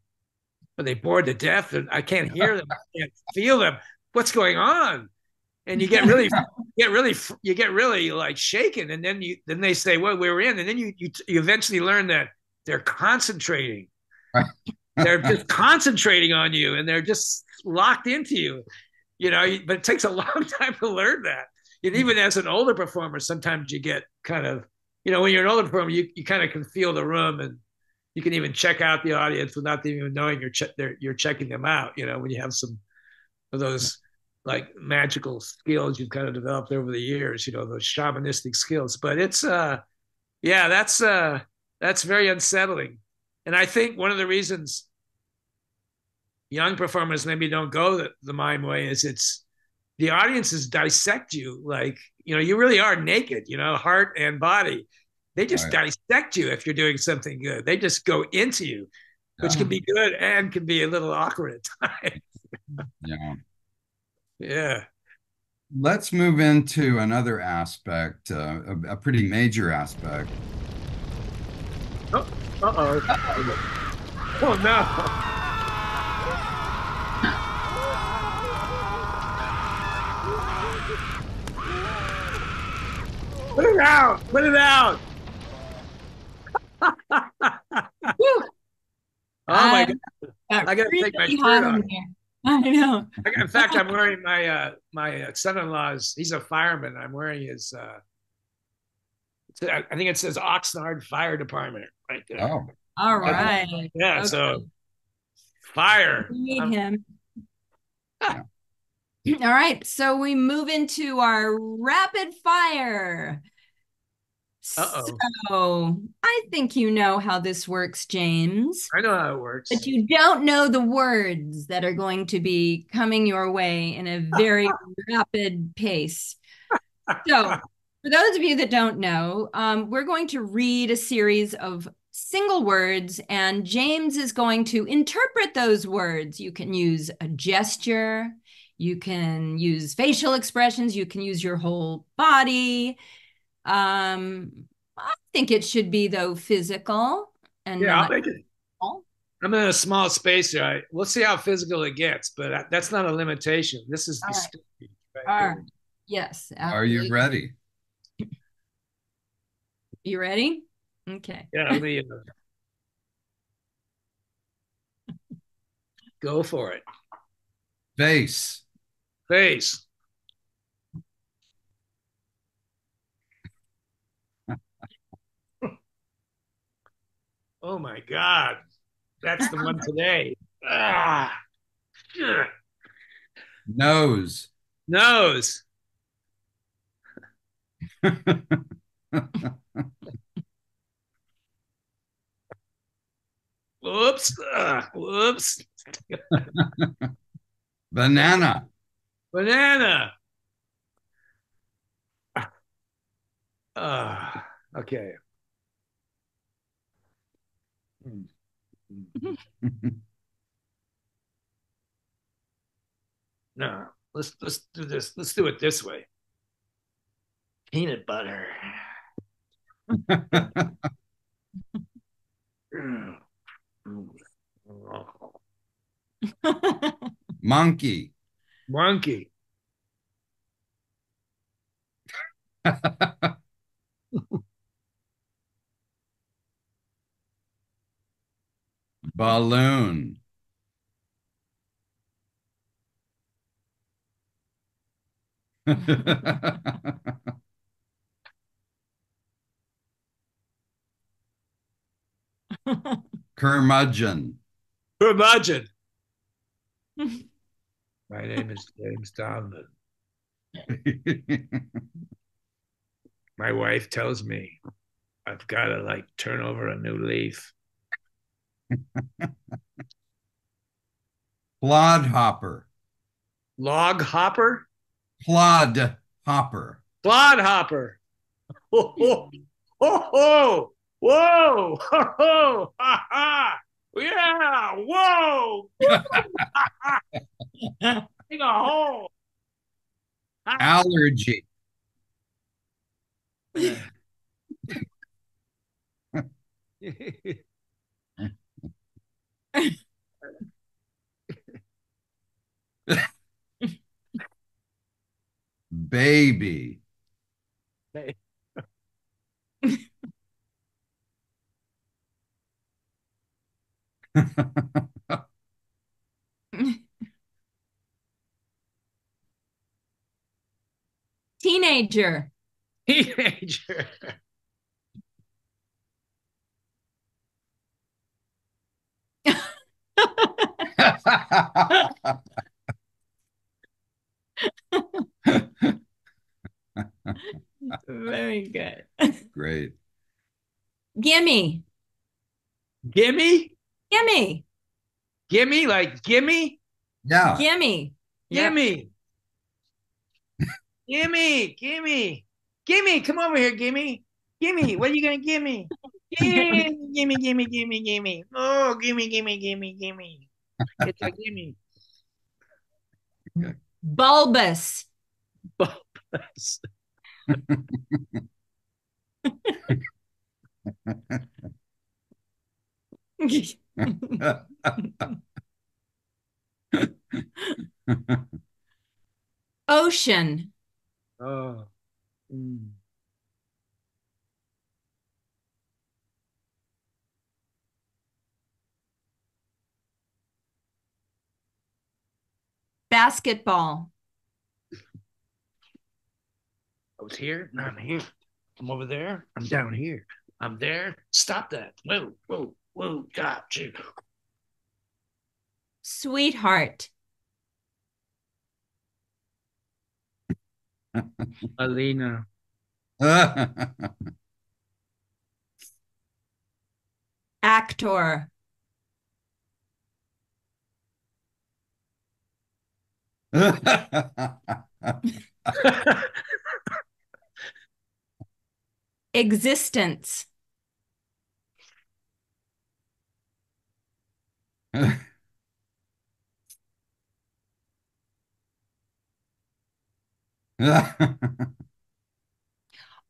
Are they bored to death? And I can't hear them. I can't feel them. What's going on? And you get really, get really, you get really like shaken. And then you, then they say, "Well, we're in," and then you, you, you eventually learn that they're concentrating. Right they're just concentrating on you and they're just locked into you you know but it takes a long time to learn that and hmm. even as an older performer sometimes you get kind of you know when you're an older performer you, you kind of can feel the room and you can even check out the audience without even knowing you're che- you're checking them out you know when you have some of those like magical skills you've kind of developed over the years you know those shamanistic skills but it's uh yeah that's uh that's very unsettling. And I think one of the reasons young performers maybe don't go the, the mime way is it's the audiences dissect you like you know you really are naked you know heart and body. They just right. dissect you if you're doing something good. They just go into you which yeah. can be good and can be a little awkward at times. Yeah yeah let's move into another aspect uh, a, a pretty major aspect oh uh-oh. Oh no. Put it out! Put it out! oh my god! I gotta take my shirt off. I know. In fact, I'm wearing my uh, my son-in-law's. He's a fireman. I'm wearing his. Uh, I think it says Oxnard Fire Department right there. Oh. All right. Yeah. Okay. So fire. We need um, him. All right. So we move into our rapid fire. Uh-oh. So I think you know how this works, James. I know how it works. But you don't know the words that are going to be coming your way in a very rapid pace. So for those of you that don't know, um, we're going to read a series of single words, and James is going to interpret those words. You can use a gesture, you can use facial expressions, you can use your whole body. Um, I think it should be though physical and yeah, I'll make it. I'm in a small space here. I, we'll see how physical it gets, but that's not a limitation. This is the right. stage. Right Yes. Absolutely. Are you ready? You ready? Okay. Yeah, let me, uh, go for it. Face. Face. Oh my God. That's the one today. Ah. Nose. Nose. Whoops. Ah, whoops. Banana. Banana. Uh, okay. No, let's let's do this. Let's do it this way. Peanut butter. Monkey. Monkey. Balloon. Curmudgeon. Curmudgeon. My name is James Donovan. My wife tells me I've got to like turn over a new leaf. Plod hopper. Log hopper? Plod hopper. Plod hopper. Ho, ho, ho, ho. Whoa. Ho, ho. Ha, ha. Yeah. Whoa. Dig a hole. Allergy. Baby. Teenager. Teenager. Very good. Great. Gimme. Gimme? Gimme. Gimme? Like gimme? Yeah. Gimme. Gimme. gimme. Gimme. Gimme. Come over here, gimme. Gimme. What are you gonna give me? Gimme, gimme, gimme, gimme, gimme. Oh, gimme, gimme, gimme, gimme. It's a gimme. Bulbous. Bulbous. Ocean. Oh. Mm. Basketball. I was here. Now I'm here. I'm over there. I'm down here. I'm there. Stop that. Whoa, whoa, whoa. Got you. Sweetheart. Alina. Actor. Existence.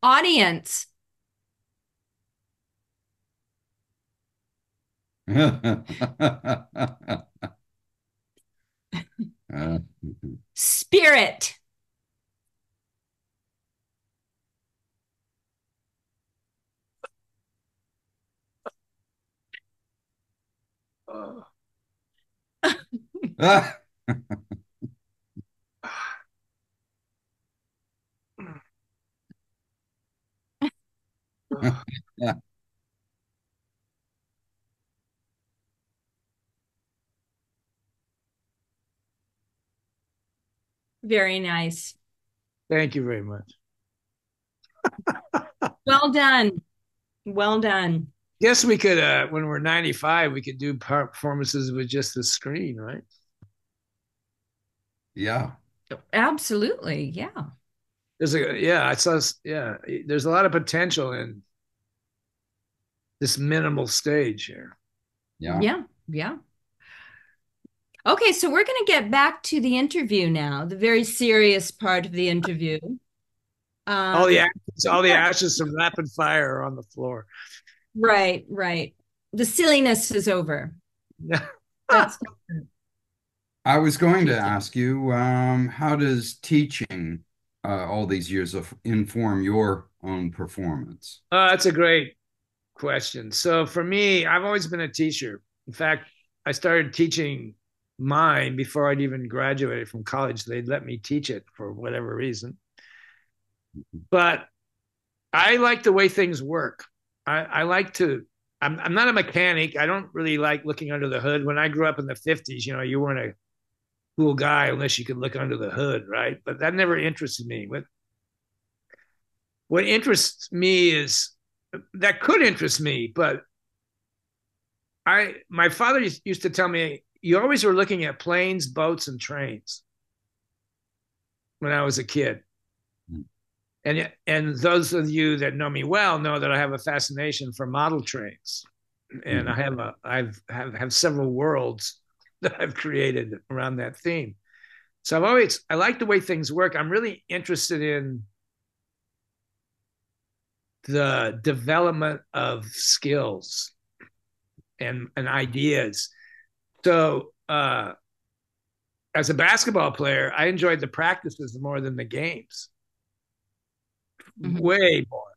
Audience. Spirit. Ah. Very nice. Thank you very much. well done. Well done. Guess we could, uh, when we're 95, we could do performances with just the screen, right? Yeah. Absolutely. Yeah. There's a, yeah, I saw, yeah, there's a lot of potential in this minimal stage here. Yeah. Yeah. Yeah. Okay, so we're going to get back to the interview now, the very serious part of the interview. Um, all the ashes, all the ashes from rapid fire on the floor. Right, right. The silliness is over. I was going to ask you, um, how does teaching uh, all these years of inform your own performance? Uh, that's a great question. So for me, I've always been a teacher. In fact, I started teaching mime before I'd even graduated from college. They'd let me teach it for whatever reason. But I like the way things work. I, I like to. I'm, I'm not a mechanic. I don't really like looking under the hood. When I grew up in the 50s, you know, you weren't a cool guy unless you could look under the hood, right? But that never interested me. What what interests me is that could interest me, but I my father used to tell me you always were looking at planes, boats, and trains when I was a kid. Hmm. And, and those of you that know me well know that I have a fascination for model trains. And mm. I have a I've have, have several worlds that I've created around that theme. So I've always I like the way things work. I'm really interested in the development of skills and and ideas so uh, as a basketball player, I enjoyed the practices more than the games. Mm-hmm. Way more.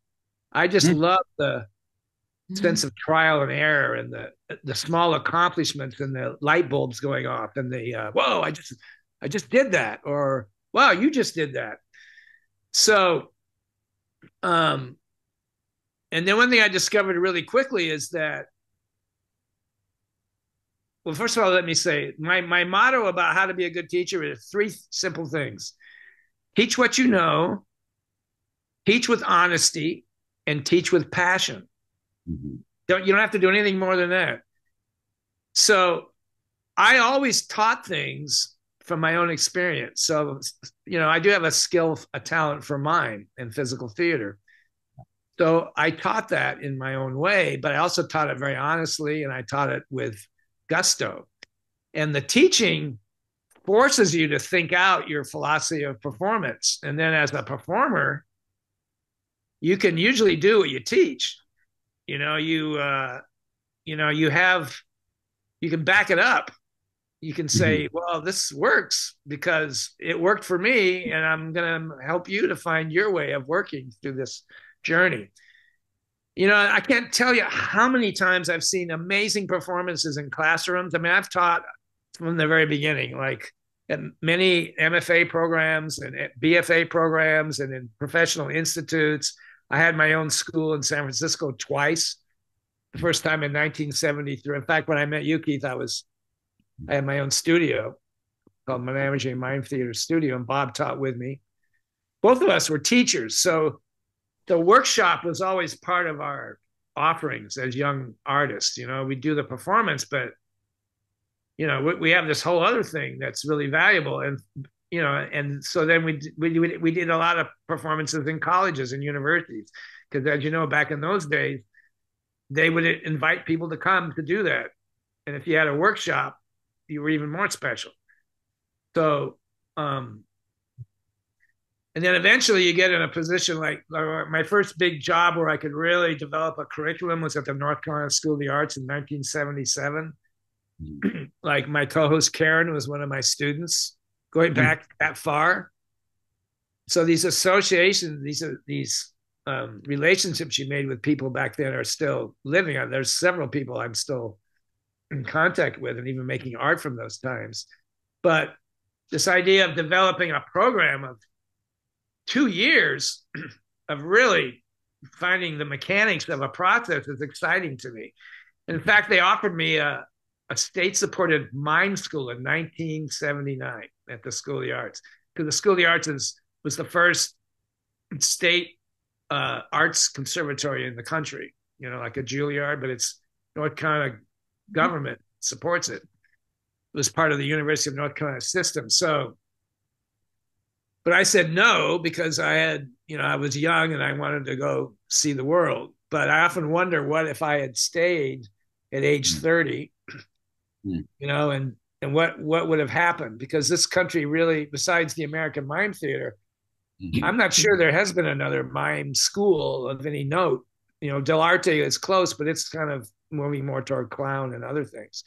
I just mm-hmm. love the mm-hmm. sense of trial and error and the the small accomplishments and the light bulbs going off and the uh, whoa, I just I just did that or wow, you just did that. So um and then one thing I discovered really quickly is that well, first of all, let me say my, my motto about how to be a good teacher is three simple things teach what you know, teach with honesty, and teach with passion. Mm-hmm. Don't, you don't have to do anything more than that. So I always taught things from my own experience. So, you know, I do have a skill, a talent for mime in physical theater. So I taught that in my own way, but I also taught it very honestly and I taught it with gusto. And the teaching forces you to think out your philosophy of performance. And then as a performer, you can usually do what you teach. You know, you uh, you know, you have you can back it up. You can say, mm-hmm. well, this works because it worked for me, and I'm gonna help you to find your way of working through this journey you know, I can't tell you how many times I've seen amazing performances in classrooms. I mean, I've taught from the very beginning, like at many MFA programs and BFA programs and in professional institutes. I had my own school in San Francisco twice. The first time in 1973. In fact, when I met you, Keith, I was I had my own studio called Managing Mind Theater Studio, and Bob taught with me. Both of us were teachers, so the workshop was always part of our offerings as young artists. You know, we do the performance, but you know, we, we have this whole other thing that's really valuable, and you know, and so then we we we did a lot of performances in colleges and universities because, as you know, back in those days, they would invite people to come to do that, and if you had a workshop, you were even more special. So, um, and then eventually you get in a position like uh, my first big job where I could really develop a curriculum was at the North Carolina School of the Arts in 1977. Mm-hmm. like my co-host Karen was one of my students, going mm-hmm. back that far. So these associations, these are these um, relationships you made with people back then are still living on. There's several people I'm still in contact with, and even making art from those times. But this idea of developing a program of two years of really finding the mechanics of a process is exciting to me. in fact, they offered me a, a state supported mime school in 1979 at the School of the Arts because the School of the Arts is, was the first state uh, arts conservatory in the country, you know, like a Juilliard, but it's North Carolina government supports it. It was part of the University of North Carolina system. So, but I said no because I had, you know, I was young and I wanted to go see the world. But I often wonder what if I had stayed at age mm. 30, mm. you know, and and what what would have happened because this country really, besides the American Mime Theater, mm-hmm. I'm not sure there has been another mime school of any note. You know, Dell'Arte is close, but it's kind of moving more toward clown and other things.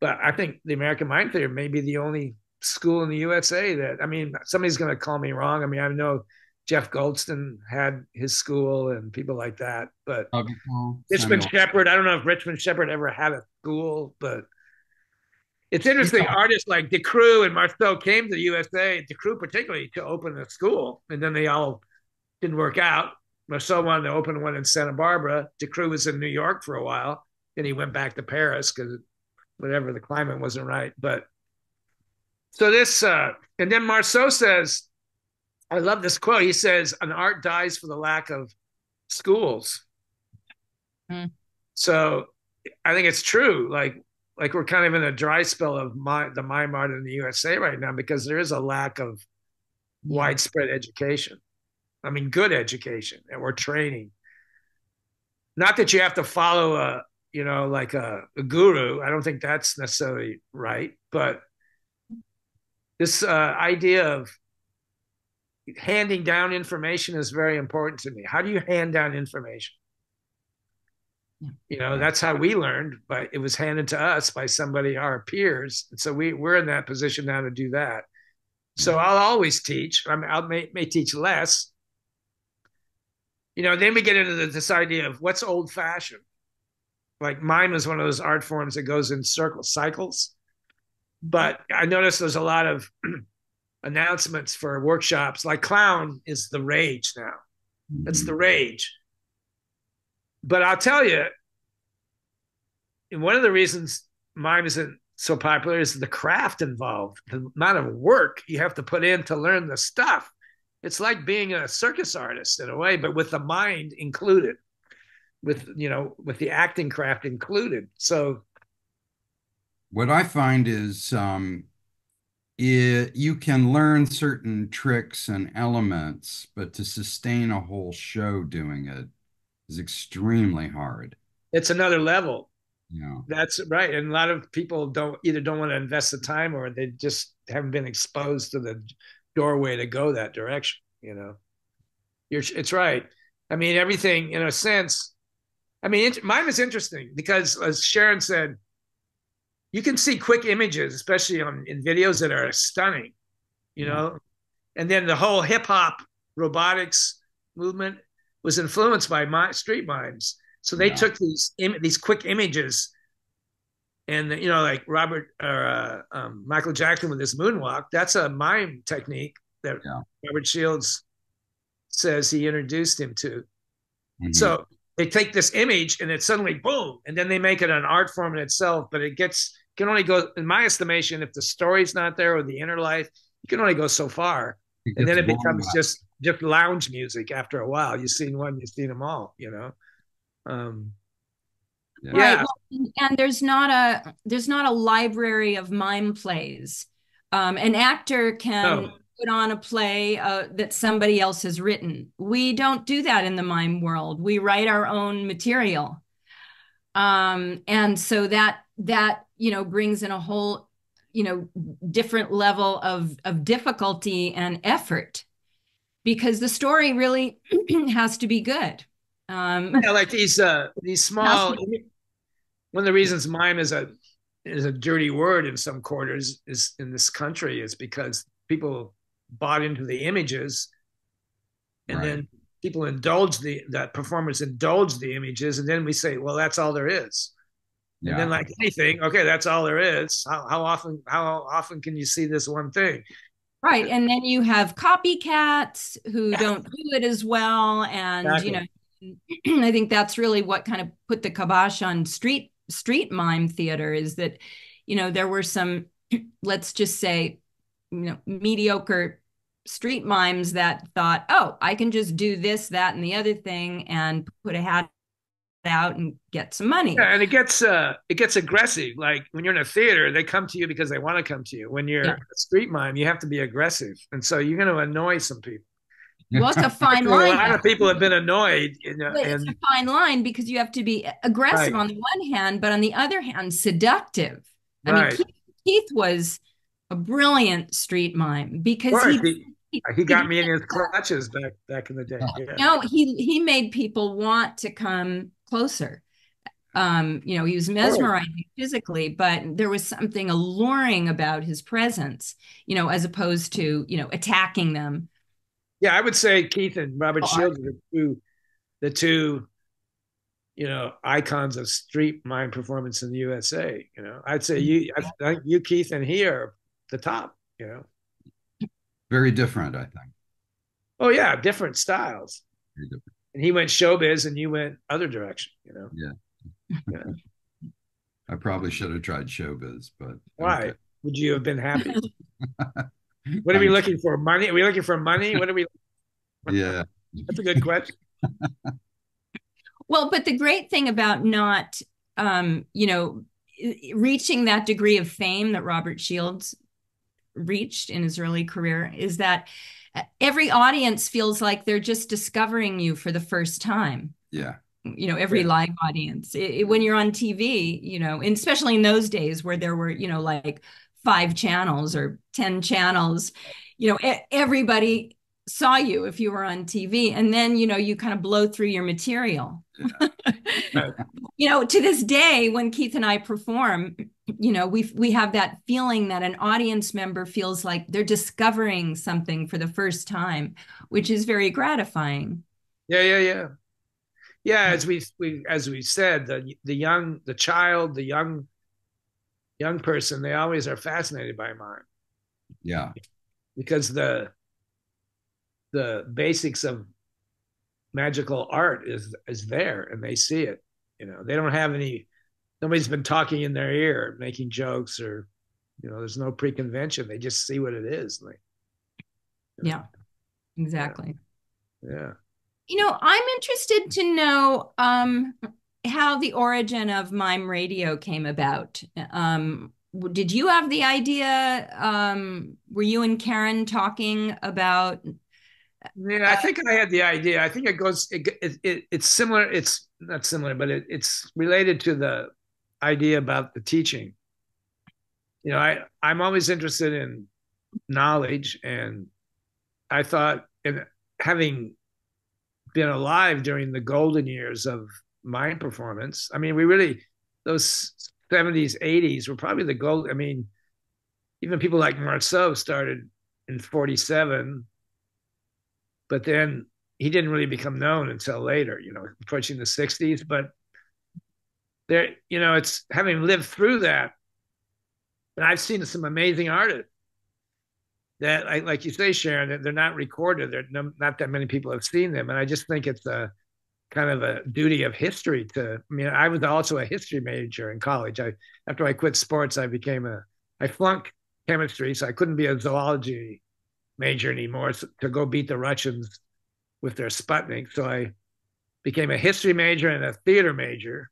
But I think the American Mime Theater may be the only school in the USA that I mean, somebody's going to call me wrong. I mean, I know Jeff Goldston had his school and people like that, but okay. Richmond Shepard. I don't know if Richmond Shepard ever had a school, but it's interesting. Artists like Decroux and Marceau came to the USA, Decroux particularly, to open a school, and then they all didn't work out. Marceau wanted to open one in Santa Barbara. Decroux was in New York for a while. Then he went back to Paris because whatever the climate wasn't right. But so this, uh, and then Marceau says, I love this quote. He says, "An art dies for the lack of schools." Mm. So I think it's true. Like, like we're kind of in a dry spell of my, the mime art in the USA right now because there is a lack of widespread education. I mean, good education, and we're training. Not that you have to follow a, you know, like a, a guru. I don't think that's necessarily right, but this uh, idea of handing down information is very important to me. How do you hand down information? You know, that's how we learned, but it was handed to us by somebody, our peers. And so we, we're in that position now to do that. So I'll always teach. I mean, I may, may teach less, you know, then we get into this idea of what's old fashioned. Like mime is one of those art forms that goes in circles, cycles. But I noticed there's a lot of announcements for workshops. Like clown is the rage now. It's the mm-hmm. rage. But I'll tell you, one of the reasons mime isn't so popular is the craft involved, the amount of work you have to put in to learn the stuff it's like being a circus artist in a way, but with the mind included, with you know, with the acting craft included. So, what I find is um, it, you can learn certain tricks and elements, but to sustain a whole show doing it is extremely hard. It's another level. Yeah. That's right. And a lot of people don't either don't want to invest the time or they just haven't been exposed to the doorway to go that direction. You know, you're it's right. I mean, everything in a sense. I mean, it, mime is interesting because, as Sharon said, you can see quick images, especially on in videos that are stunning. You know, mm-hmm. and then the whole hip hop robotics movement was influenced by my, street mimes. So they yeah. took these Im- these quick images and you know like robert or uh, um, michael jackson with his moonwalk that's a mime technique that yeah. robert shields says he introduced him to mm-hmm. so they take this image and it suddenly boom and then they make it an art form in itself but it gets can only go in my estimation if the story's not there or the inner life you can only go so far and then it becomes just just lounge music after a while you've seen one you've seen them all you know um yeah. Right. Well, and there's not a there's not a library of mime plays. Um, an actor can oh. put on a play uh, that somebody else has written. We don't do that in the mime world. We write our own material. Um, and so that that you know brings in a whole you know different level of of difficulty and effort. Because the story really has to be good. Um yeah, like these uh these small one of the reasons mime is a is a dirty word in some quarters is in this country is because people bought into the images and right. then people indulge the that performers indulge the images and then we say well that's all there is Yeah. And then like anything, okay, that's all there is. How, how often how often can you see this one thing? Right. And then you have copycats who yeah. don't do it as well. And exactly. you know, I think that's really what kind of put the kibosh on street street mime theater is that, you know, there were some, let's just say, you know, mediocre street mimes that thought, oh, I can just do this, that, and the other thing and put a hat out and get some money. Yeah, and it gets uh it gets aggressive. Like when you're in a theater, they come to you because they want to come to you. When you're yeah. a street mime, you have to be aggressive. And so you're gonna annoy some people. Well, it's a fine line. a lot of people have been annoyed. In, uh, it's a fine line because you have to be aggressive right. on the one hand, but on the other hand, seductive. I right. mean, Keith, Keith, was a brilliant street mime because he, he, he got me in his clutches back back in the day. Yeah. No, he he made people want to come closer. Um, you know, he was mesmerizing physically, but there was something alluring about his presence, you know, as opposed to, you know, attacking them. Yeah, I would say Keith and Robert oh, Shields are the two, the two, you know, icons of street mime performance in the USA. You know, I'd say you, I think you, Keith, and he are the top. You know, very different, I think. Oh yeah, different styles. Very different and he went showbiz and you went other direction you know? Yeah, yeah. i probably should have tried showbiz but why? okay. would you have been happy? What are we looking for? Money? Are we looking for money? What are we yeah. That's a good question. Well but the great thing about not um you know reaching that degree of fame that robert shields reached in his early career is that every audience feels like they're just discovering you for the first time. Yeah. You know, every yeah. live audience. It, it, when you're on TV, you know, and especially in those days where there were, you know, like five channels or 10 channels, you know, everybody saw you if you were on TV and then you know you kind of blow through your material. Yeah. you know, to this day when Keith and I perform, you know, we we have that feeling that an audience member feels like they're discovering something for the first time, which is very gratifying. Yeah, yeah, yeah. Yeah, as we we as we said, the the young the child, the young young person, they always are fascinated by mime. Yeah. Because the the basics of magical art is is there and they see it you know they don't have any nobody's been talking in their ear making jokes or you know there's no pre-convention they just see what it is like you know. yeah exactly yeah. yeah you know i'm interested to know um how the origin of mime radio came about um did you have the idea um were you and karen talking about yeah, I think I had the idea. I think it goes. It, it, it it's similar. It's not similar, but it, it's related to the idea about the teaching. You know, I I'm always interested in knowledge, and I thought, and having been alive during the golden years of mime performance, I mean, we really those 70s, 80s were probably the gold. I mean, even people like Marceau started in 47 but then he didn't really become known until later, you know, approaching the 60s. But there, you know, it's having lived through that, and I've seen some amazing artists that, like you say, Sharon, they're not recorded. There, not that many people have seen them, and I just think it's a kind of a duty of history to. I mean, I was also a history major in college. I after I quit sports, I became a I flunked chemistry, so I couldn't be a zoology major anymore to go beat the Russians with their Sputnik. So I became a history major and a theater major.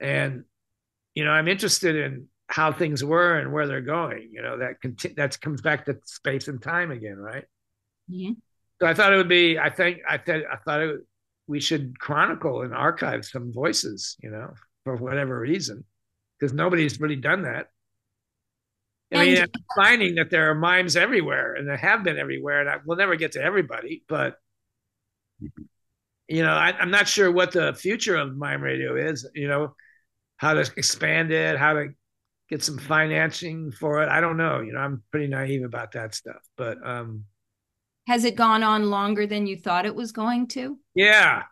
And, you know, I'm interested in how things were and where they're going. You know, that conti- that comes back to space and time again, right? Yeah. So I thought it would be. I think I thought I thought it, we should chronicle and archive some voices. You know, for whatever reason, because nobody's really done that. I mean, I'm finding that there are mimes everywhere, and there have been everywhere, and I, we'll never get to everybody. But you know, I, am not sure what the future of mime radio is. You know, how to expand it, how to get some financing for it. I don't know. You know, I'm pretty naive about that stuff. But um, has it gone on longer than you thought it was going to? Yeah.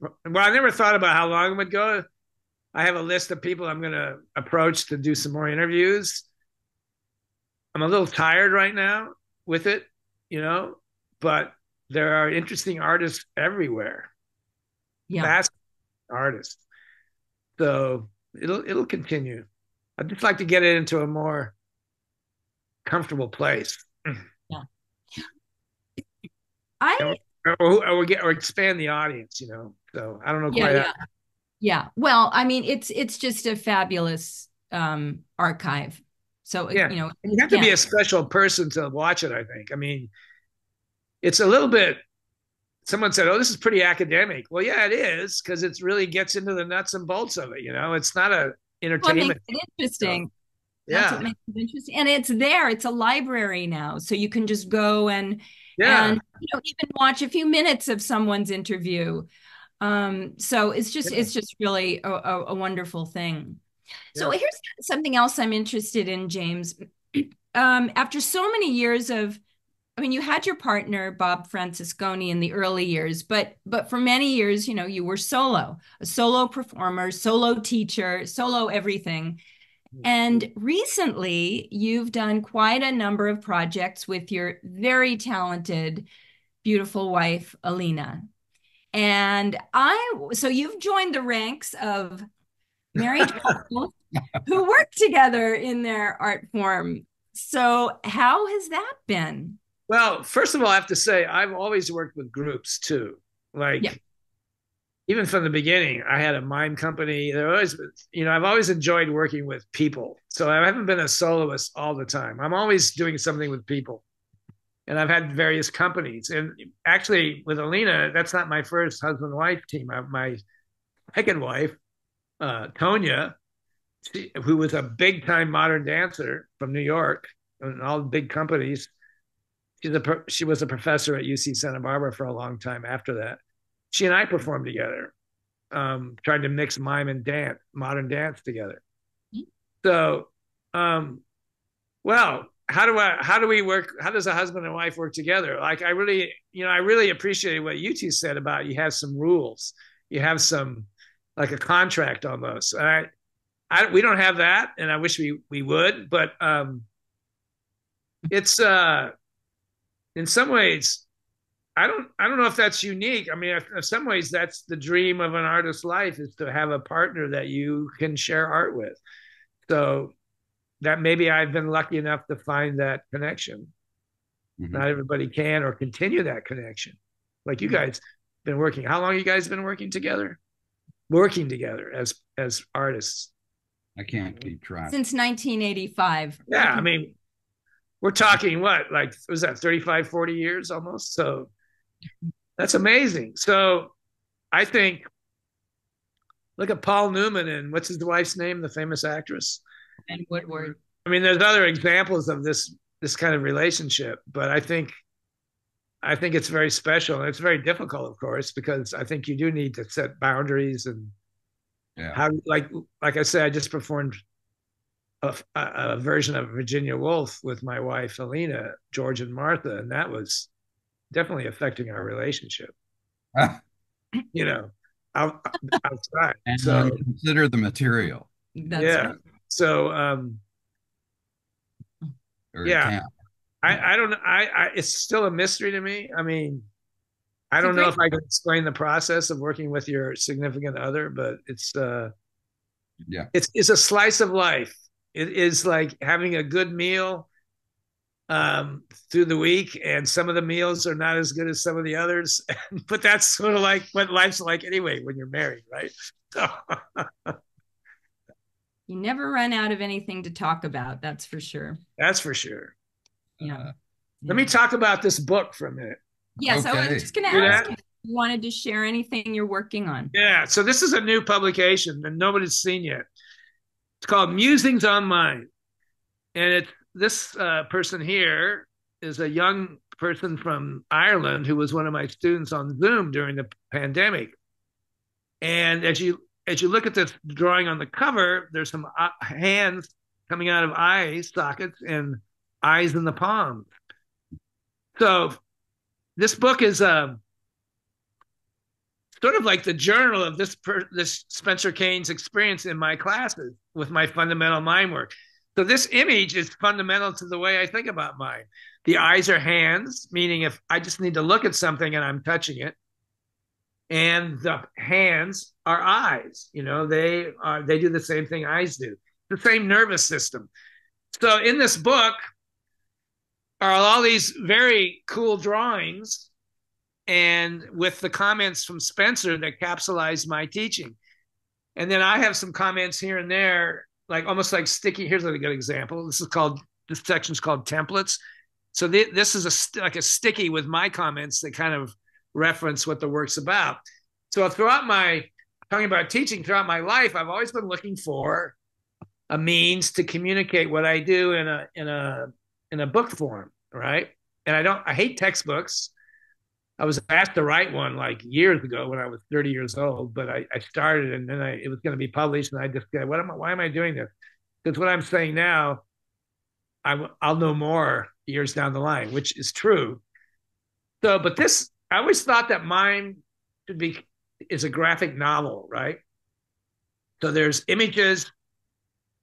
Well, I never thought about how long it would go. I have a list of people I'm going to approach to do some more interviews. I'm a little tired right now with it, you know, but there are interesting artists everywhere. Yeah. Fast artists. So it'll it'll continue. I'd just like to get it into a more comfortable place. Yeah. I or, or, get or expand the audience, you know. So I don't know yeah, yeah. yeah. Well, I mean, it's it's just a fabulous um archive. So yeah. you know, you have to be a special person to watch it. I think. I mean, it's a little bit. Someone said, "Oh, this is pretty academic." Well, yeah, it is because it really gets into the nuts and bolts of it. You know, it's not a entertainment. Well, interesting. So, yeah, makes it interesting, and it's there. It's a library now, so you can just go and yeah. and you know even watch a few minutes of someone's interview. Um, so it's just yeah. it's just really a, a, a wonderful thing. So yeah. here's something else I'm interested in, James. Um, after so many years of I mean, you had your partner Bob Francesconi in the early years, but but for many years, you know, you were solo, a solo performer, solo teacher, solo everything. And recently, you've done quite a number of projects with your very talented, beautiful wife, Alina. And I, so you've joined the ranks of married couples who work together in their art form. So, how has that been? Well, first of all, I have to say, I've always worked with groups too. Like, yeah. even from the beginning, I had a mime company. There always, you know, I've always enjoyed working with people. So I haven't been a soloist all the time. I'm always doing something with people. And I've had various companies. And actually, with Alina, that's not my first husband wife team. My second wife, uh, Tonya, she, who was a big time modern dancer from New York and all the big companies. She's a, she was a professor at UC Santa Barbara for a long time after that. She and I performed together, um, trying to mix mime and dance, modern dance together. Mm-hmm. So, um, well, how do I, how do we work? How does a husband and wife work together? Like, I really, you know, I really appreciate what you two said about you have some rules, you have some, like a contract almost. I, I we don't have that, and I wish we we would, but um, it's uh, in some ways, I don't I don't know if that's unique. I mean, in some ways, that's the dream of an artist's life is to have a partner that you can share art with. So that maybe I've been lucky enough to find that connection. Mm-hmm. Not everybody can or continue that connection. Like you mm-hmm. guys been working. How long you guys been working together? Working together as as artists. I can't keep track. Since 1985. Yeah, I mean, we're talking what, like, was that 35, 40 years almost? So that's amazing. So I think, look at Paul Newman and what's his wife's name, the famous actress? And Woodward. I mean, there's other examples of this this kind of relationship, but I think I think it's very special. And it's very difficult, of course, because I think you do need to set boundaries and yeah. how, like, like I said, I just performed a, a, version of Virginia Woolf with my wife Alina, George and Martha, and that was definitely affecting our relationship. you know, out, outside. And so consider the material. That's yeah. Right. So, um, yeah. I, I don't I, I it's still a mystery to me. I mean, I don't know if I can explain the process of working with your significant other, but it's uh yeah. It's it's a slice of life. It is like having a good meal um through the week and some of the meals are not as good as some of the others but that's sort of like what life's like anyway when you're married right so you never run out of anything to talk about that's for sure that's for sure yeah. Uh, let me talk about this book for a minute. Yes, okay. I was just going to ask if you wanted to share anything you're working on. Yeah, so this is a new publication that nobody's seen yet. It's called Musings on Mime. and it's this uh, person here is a young person from Ireland who was one of my students on Zoom during the pandemic. And as you as you look at this drawing on the cover, there's some uh, hands coming out of eye sockets and eyes in the palm. So this book is uh, sort of like the journal of this per, this Spencer Kane's experience in my classes with my fundamental mind work. So this image is fundamental to the way I think about mind. The eyes are hands, meaning if I just need to look at something and I'm touching it, and the hands are eyes. You know, they are they do the same thing eyes do. The same nervous system. So in this book are all these very cool drawings and with the comments from Spencer that capsulized my teaching. And then I have some comments here and there, like almost like sticky. Here's a good example. This is called this section is called templates. So th- this is a like a sticky with my comments that kind of reference what the work's about. So throughout my talking about teaching throughout my life, I've always been looking for a means to communicate what I do in a in a in a book form, right? And I don't I hate textbooks. I was asked to write one like years ago when I was 30 years old, but I, I started and then I, it was going to be published, and I just said, "What am I? Why am I doing this?" Because what I'm saying now, I, I'll know more years down the line, which is true. So, but this, I always thought that mine should be is a graphic novel, right? So there's images,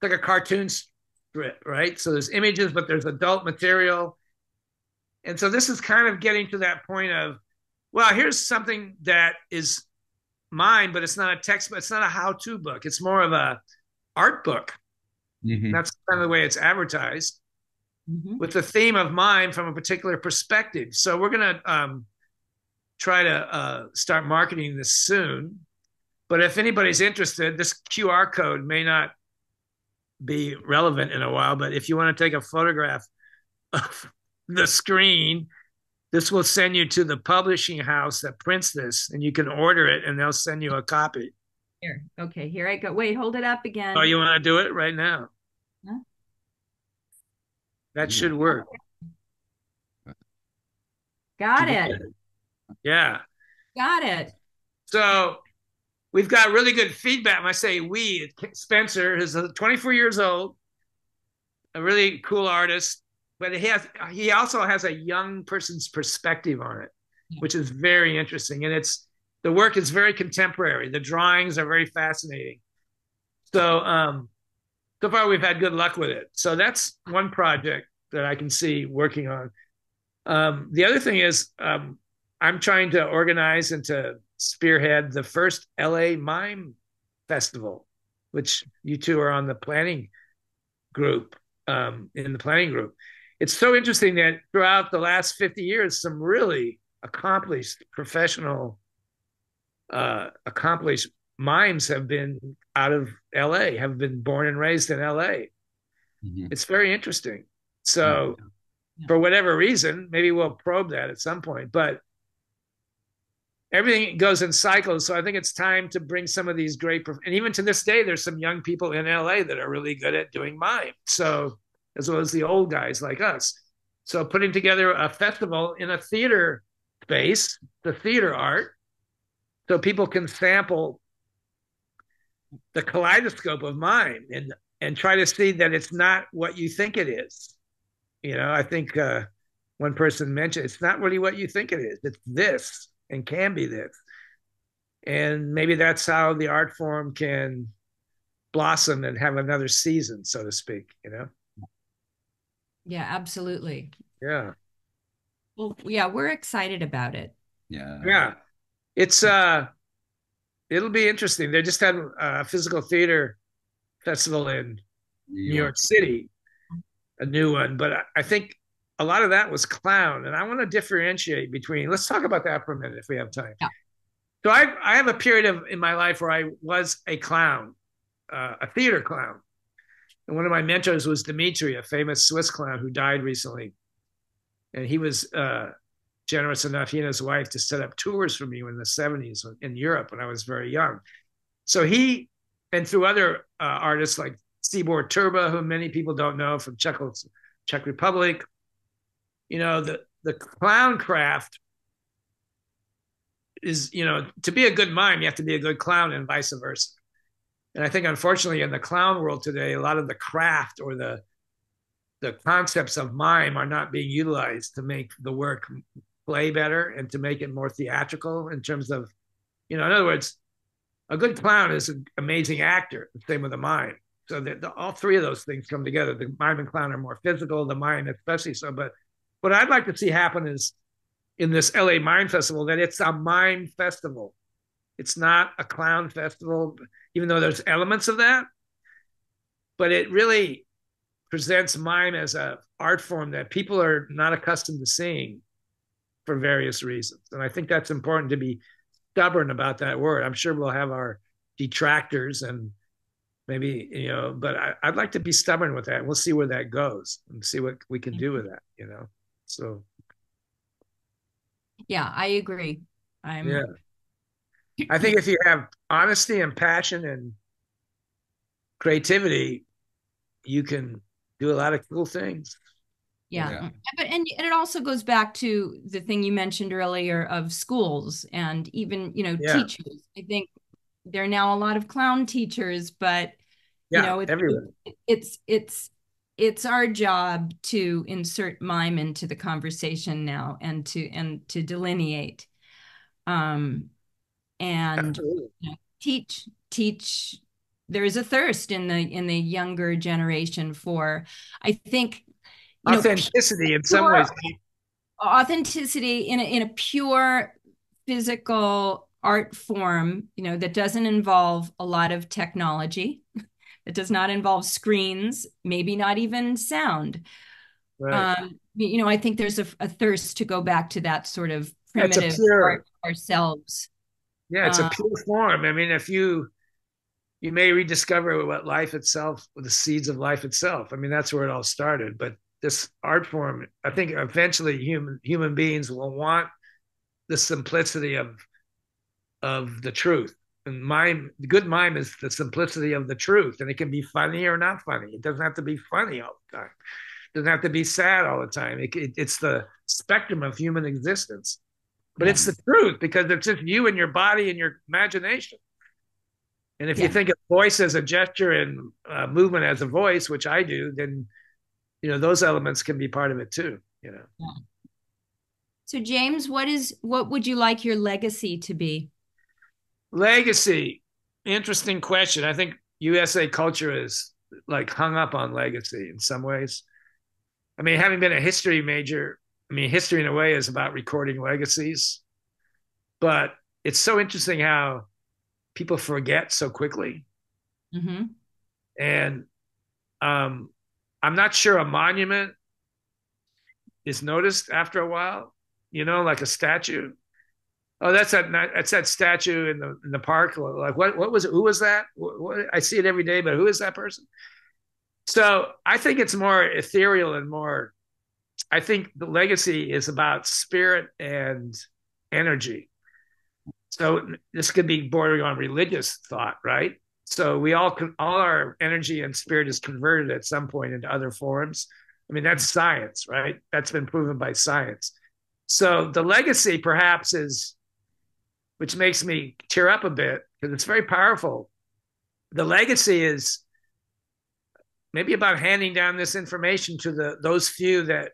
like a cartoon strip, right? So there's images, but there's adult material. And so this is kind of getting to that point of well, here's something that is mine, but it's not a text, it's not a how-to book. It's more of a art book. Mm-hmm. That's kind of the way it's advertised. Mm-hmm. With the theme of mine from a particular perspective. So we're gonna um, try to uh, start marketing this soon. But if anybody's interested, this QR code may not be relevant in a while. But if you want to take a photograph of the screen this will send you to the publishing house that prints this, and you can order it, and they'll send you a copy. Here, okay, here I go. Wait, hold it up again. Oh, you want to do it right now? Huh? That should work. Got it. Yeah. Got it. So we've got really good feedback. I say we, Spencer is 24 years old, a really cool artist but he has he also has a young person's perspective on it, which is very interesting. And it's the work is very contemporary. The drawings are very fascinating. So um, so far we've had good luck with it. So that's one project that I can see working on. Um, the other thing is um, I'm trying to organize and to spearhead the first LA Mime Festival, which you two are on the planning group um, in the planning group it's so interesting that throughout the last 50 years, some really accomplished professional, uh, accomplished mimes have been out of LA, have been born and raised in LA. Mm-hmm. It's very interesting. So, yeah. Yeah. for whatever reason, maybe we'll probe that at some point, but everything goes in cycles. So I think it's time to bring some of these great, and even to this day, there's some young people in LA that are really good at doing mime. So as well as the old guys like us. So putting together a festival in a theater space, the theater art, so people can sample the kaleidoscope of mime and and try to see that it's not what you think it is. You know, I think uh, one person mentioned it's not really what you think it is. It's this and can be this. And maybe that's how the art form can blossom and have another season, so to speak, you know? Yeah, absolutely. Yeah. Well, yeah, we're excited about it. Yeah. Yeah. It's uh it'll be interesting. They just had a physical theater festival in New York, New York City, a new one, but I think a lot of that was clown and I want to differentiate between let's talk about that for a minute if we have time. Yeah. So I I have a period of in my life where I was a clown, uh, a theater clown. And one of my mentors was Dimitri, a famous Swiss clown who died recently. And he was uh, generous enough, he and his wife, to set up tours for me in the 70s in Europe when I was very young. So he, and through other uh, artists like Tibor Turba, who many people don't know from Czech, Czech Republic, you know, the, the clown craft is, you know, to be a good mime, you have to be a good clown and vice versa. And I think, unfortunately, in the clown world today, a lot of the craft or the the concepts of mime are not being utilized to make the work play better and to make it more theatrical in terms of, You know, in other words, a good clown is an amazing actor. The same with the mime. So the, all three of those things come together. The mime and clown are more physical, the mime especially so. But what I'd like to see happen is in this LA Mime Festival that it's a mime festival. It's not a clown festival, even though there's elements of that. But it really presents mime as a art form that people are not accustomed to seeing for various reasons. And I think that's important to be stubborn about that word. I'm sure we'll have our detractors and maybe, you know, but I, would like to be stubborn with that. We'll see where that goes and see what we can do mm-hmm. with that, you know. So yeah, I agree. I'm yeah. I think if you have honesty and passion and creativity, you can do a lot of cool things. Yeah. yeah. But and, and it also goes back to the thing you mentioned earlier of schools and even, you know, yeah. teachers. I think there are now a lot of clown teachers, but yeah, you know, it's, everywhere. it's it's it's our job to insert mime into the conversation now and to and to delineate um and you know, teach teach. There is a thirst in the in the younger generation for i think authenticity know, in some ways. authenticity in a, in a pure physical art form you know that doesn't involve a lot of technology it does not involve screens maybe not even sound right. um, you know i think there's a, a, thirst to go back to that sort of primitive pure, art ourselves yeah it's a uh, pure form i mean if you you may rediscover what life itself the seeds of life itself i mean that's where it all started but this art form, I think eventually human human beings will want the simplicity of of the truth. And mime, good mime is the simplicity of the truth, and it can be funny or not funny. It doesn't have to be funny all the time. It doesn't have to be sad all the time. It, it, it's the spectrum of human existence, but yeah. it's the truth because it's just you and your body and your imagination. And if yeah. you think of voice as a gesture and uh, movement as a voice, which I do, then you know those elements can be part of it too you know yeah. so james what is what would you like your legacy to be legacy. Interesting question. I think usa culture is like hung up on legacy in some ways. I mean having been a history major i mean history in a way is about recording legacies. But it's so interesting how people forget so quickly. Mm-hmm. and um, I'm not sure a monument is noticed after a while, you know, like a statue. Oh, that's that that's that statue in the in the park. Like what what was it? Who was that? What, what, I see it every day, but who is that person? So I think it's more ethereal and more. I think the legacy is about spirit and energy. So this could be bordering on religious thought, right? So we all can, all our energy and spirit is converted at some point into other forms. I mean, that's science, right? That's been proven by science. So the legacy perhaps is, which makes me tear up a bit because it's very powerful. The legacy is maybe about handing down this information to the those few that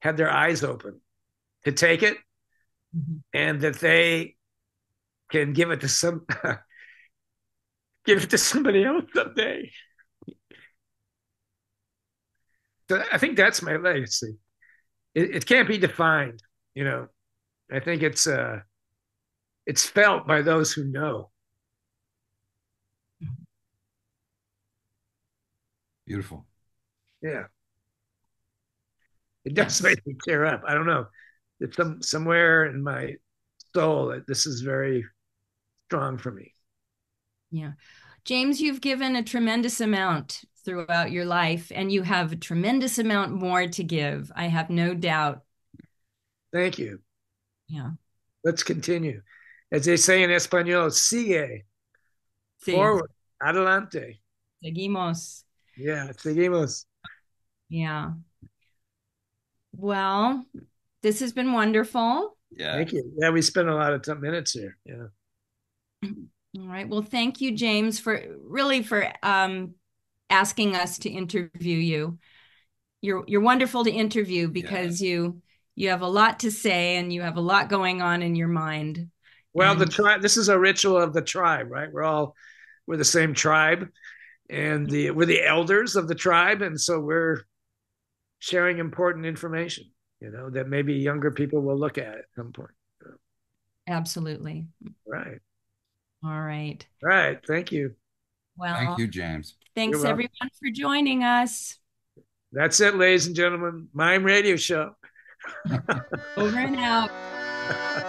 had their eyes open to take it mm-hmm. and that they can give it to some give it to somebody else someday. So I think that's my legacy. It, it can't be defined, you know. I think it's uh it's felt by those who know. Beautiful. Yeah. It does make me tear up. I don't know. It's some somewhere in my soul that this is very strong for me. Yeah. James, you've given a tremendous amount throughout your life, and you have a tremendous amount more to give. I have no doubt. Thank you. Yeah. Let's continue. As they say in Espanol, sigue. Sí. Forward. Adelante. Seguimos. Yeah, seguimos. Yeah. Well, this has been wonderful. Yeah. Thank you. Yeah, we spent a lot of minutes here. Yeah. All right. Well, thank you, James, for really for um, asking us to interview you. You're you're wonderful to interview because yeah. you you have a lot to say and you have a lot going on in your mind. Well, and- the mm-hmm. tribe. This is a ritual of the tribe, right? We're all we're the same tribe, and the we're the elders of the tribe, and so we're sharing important information. You know that maybe younger people will look at at some point. Absolutely. Right. All right. Right. Thank you. Well, thank you, James. Thanks everyone for joining us. That's it, ladies and gentlemen. Mime Radio Show. Over and out.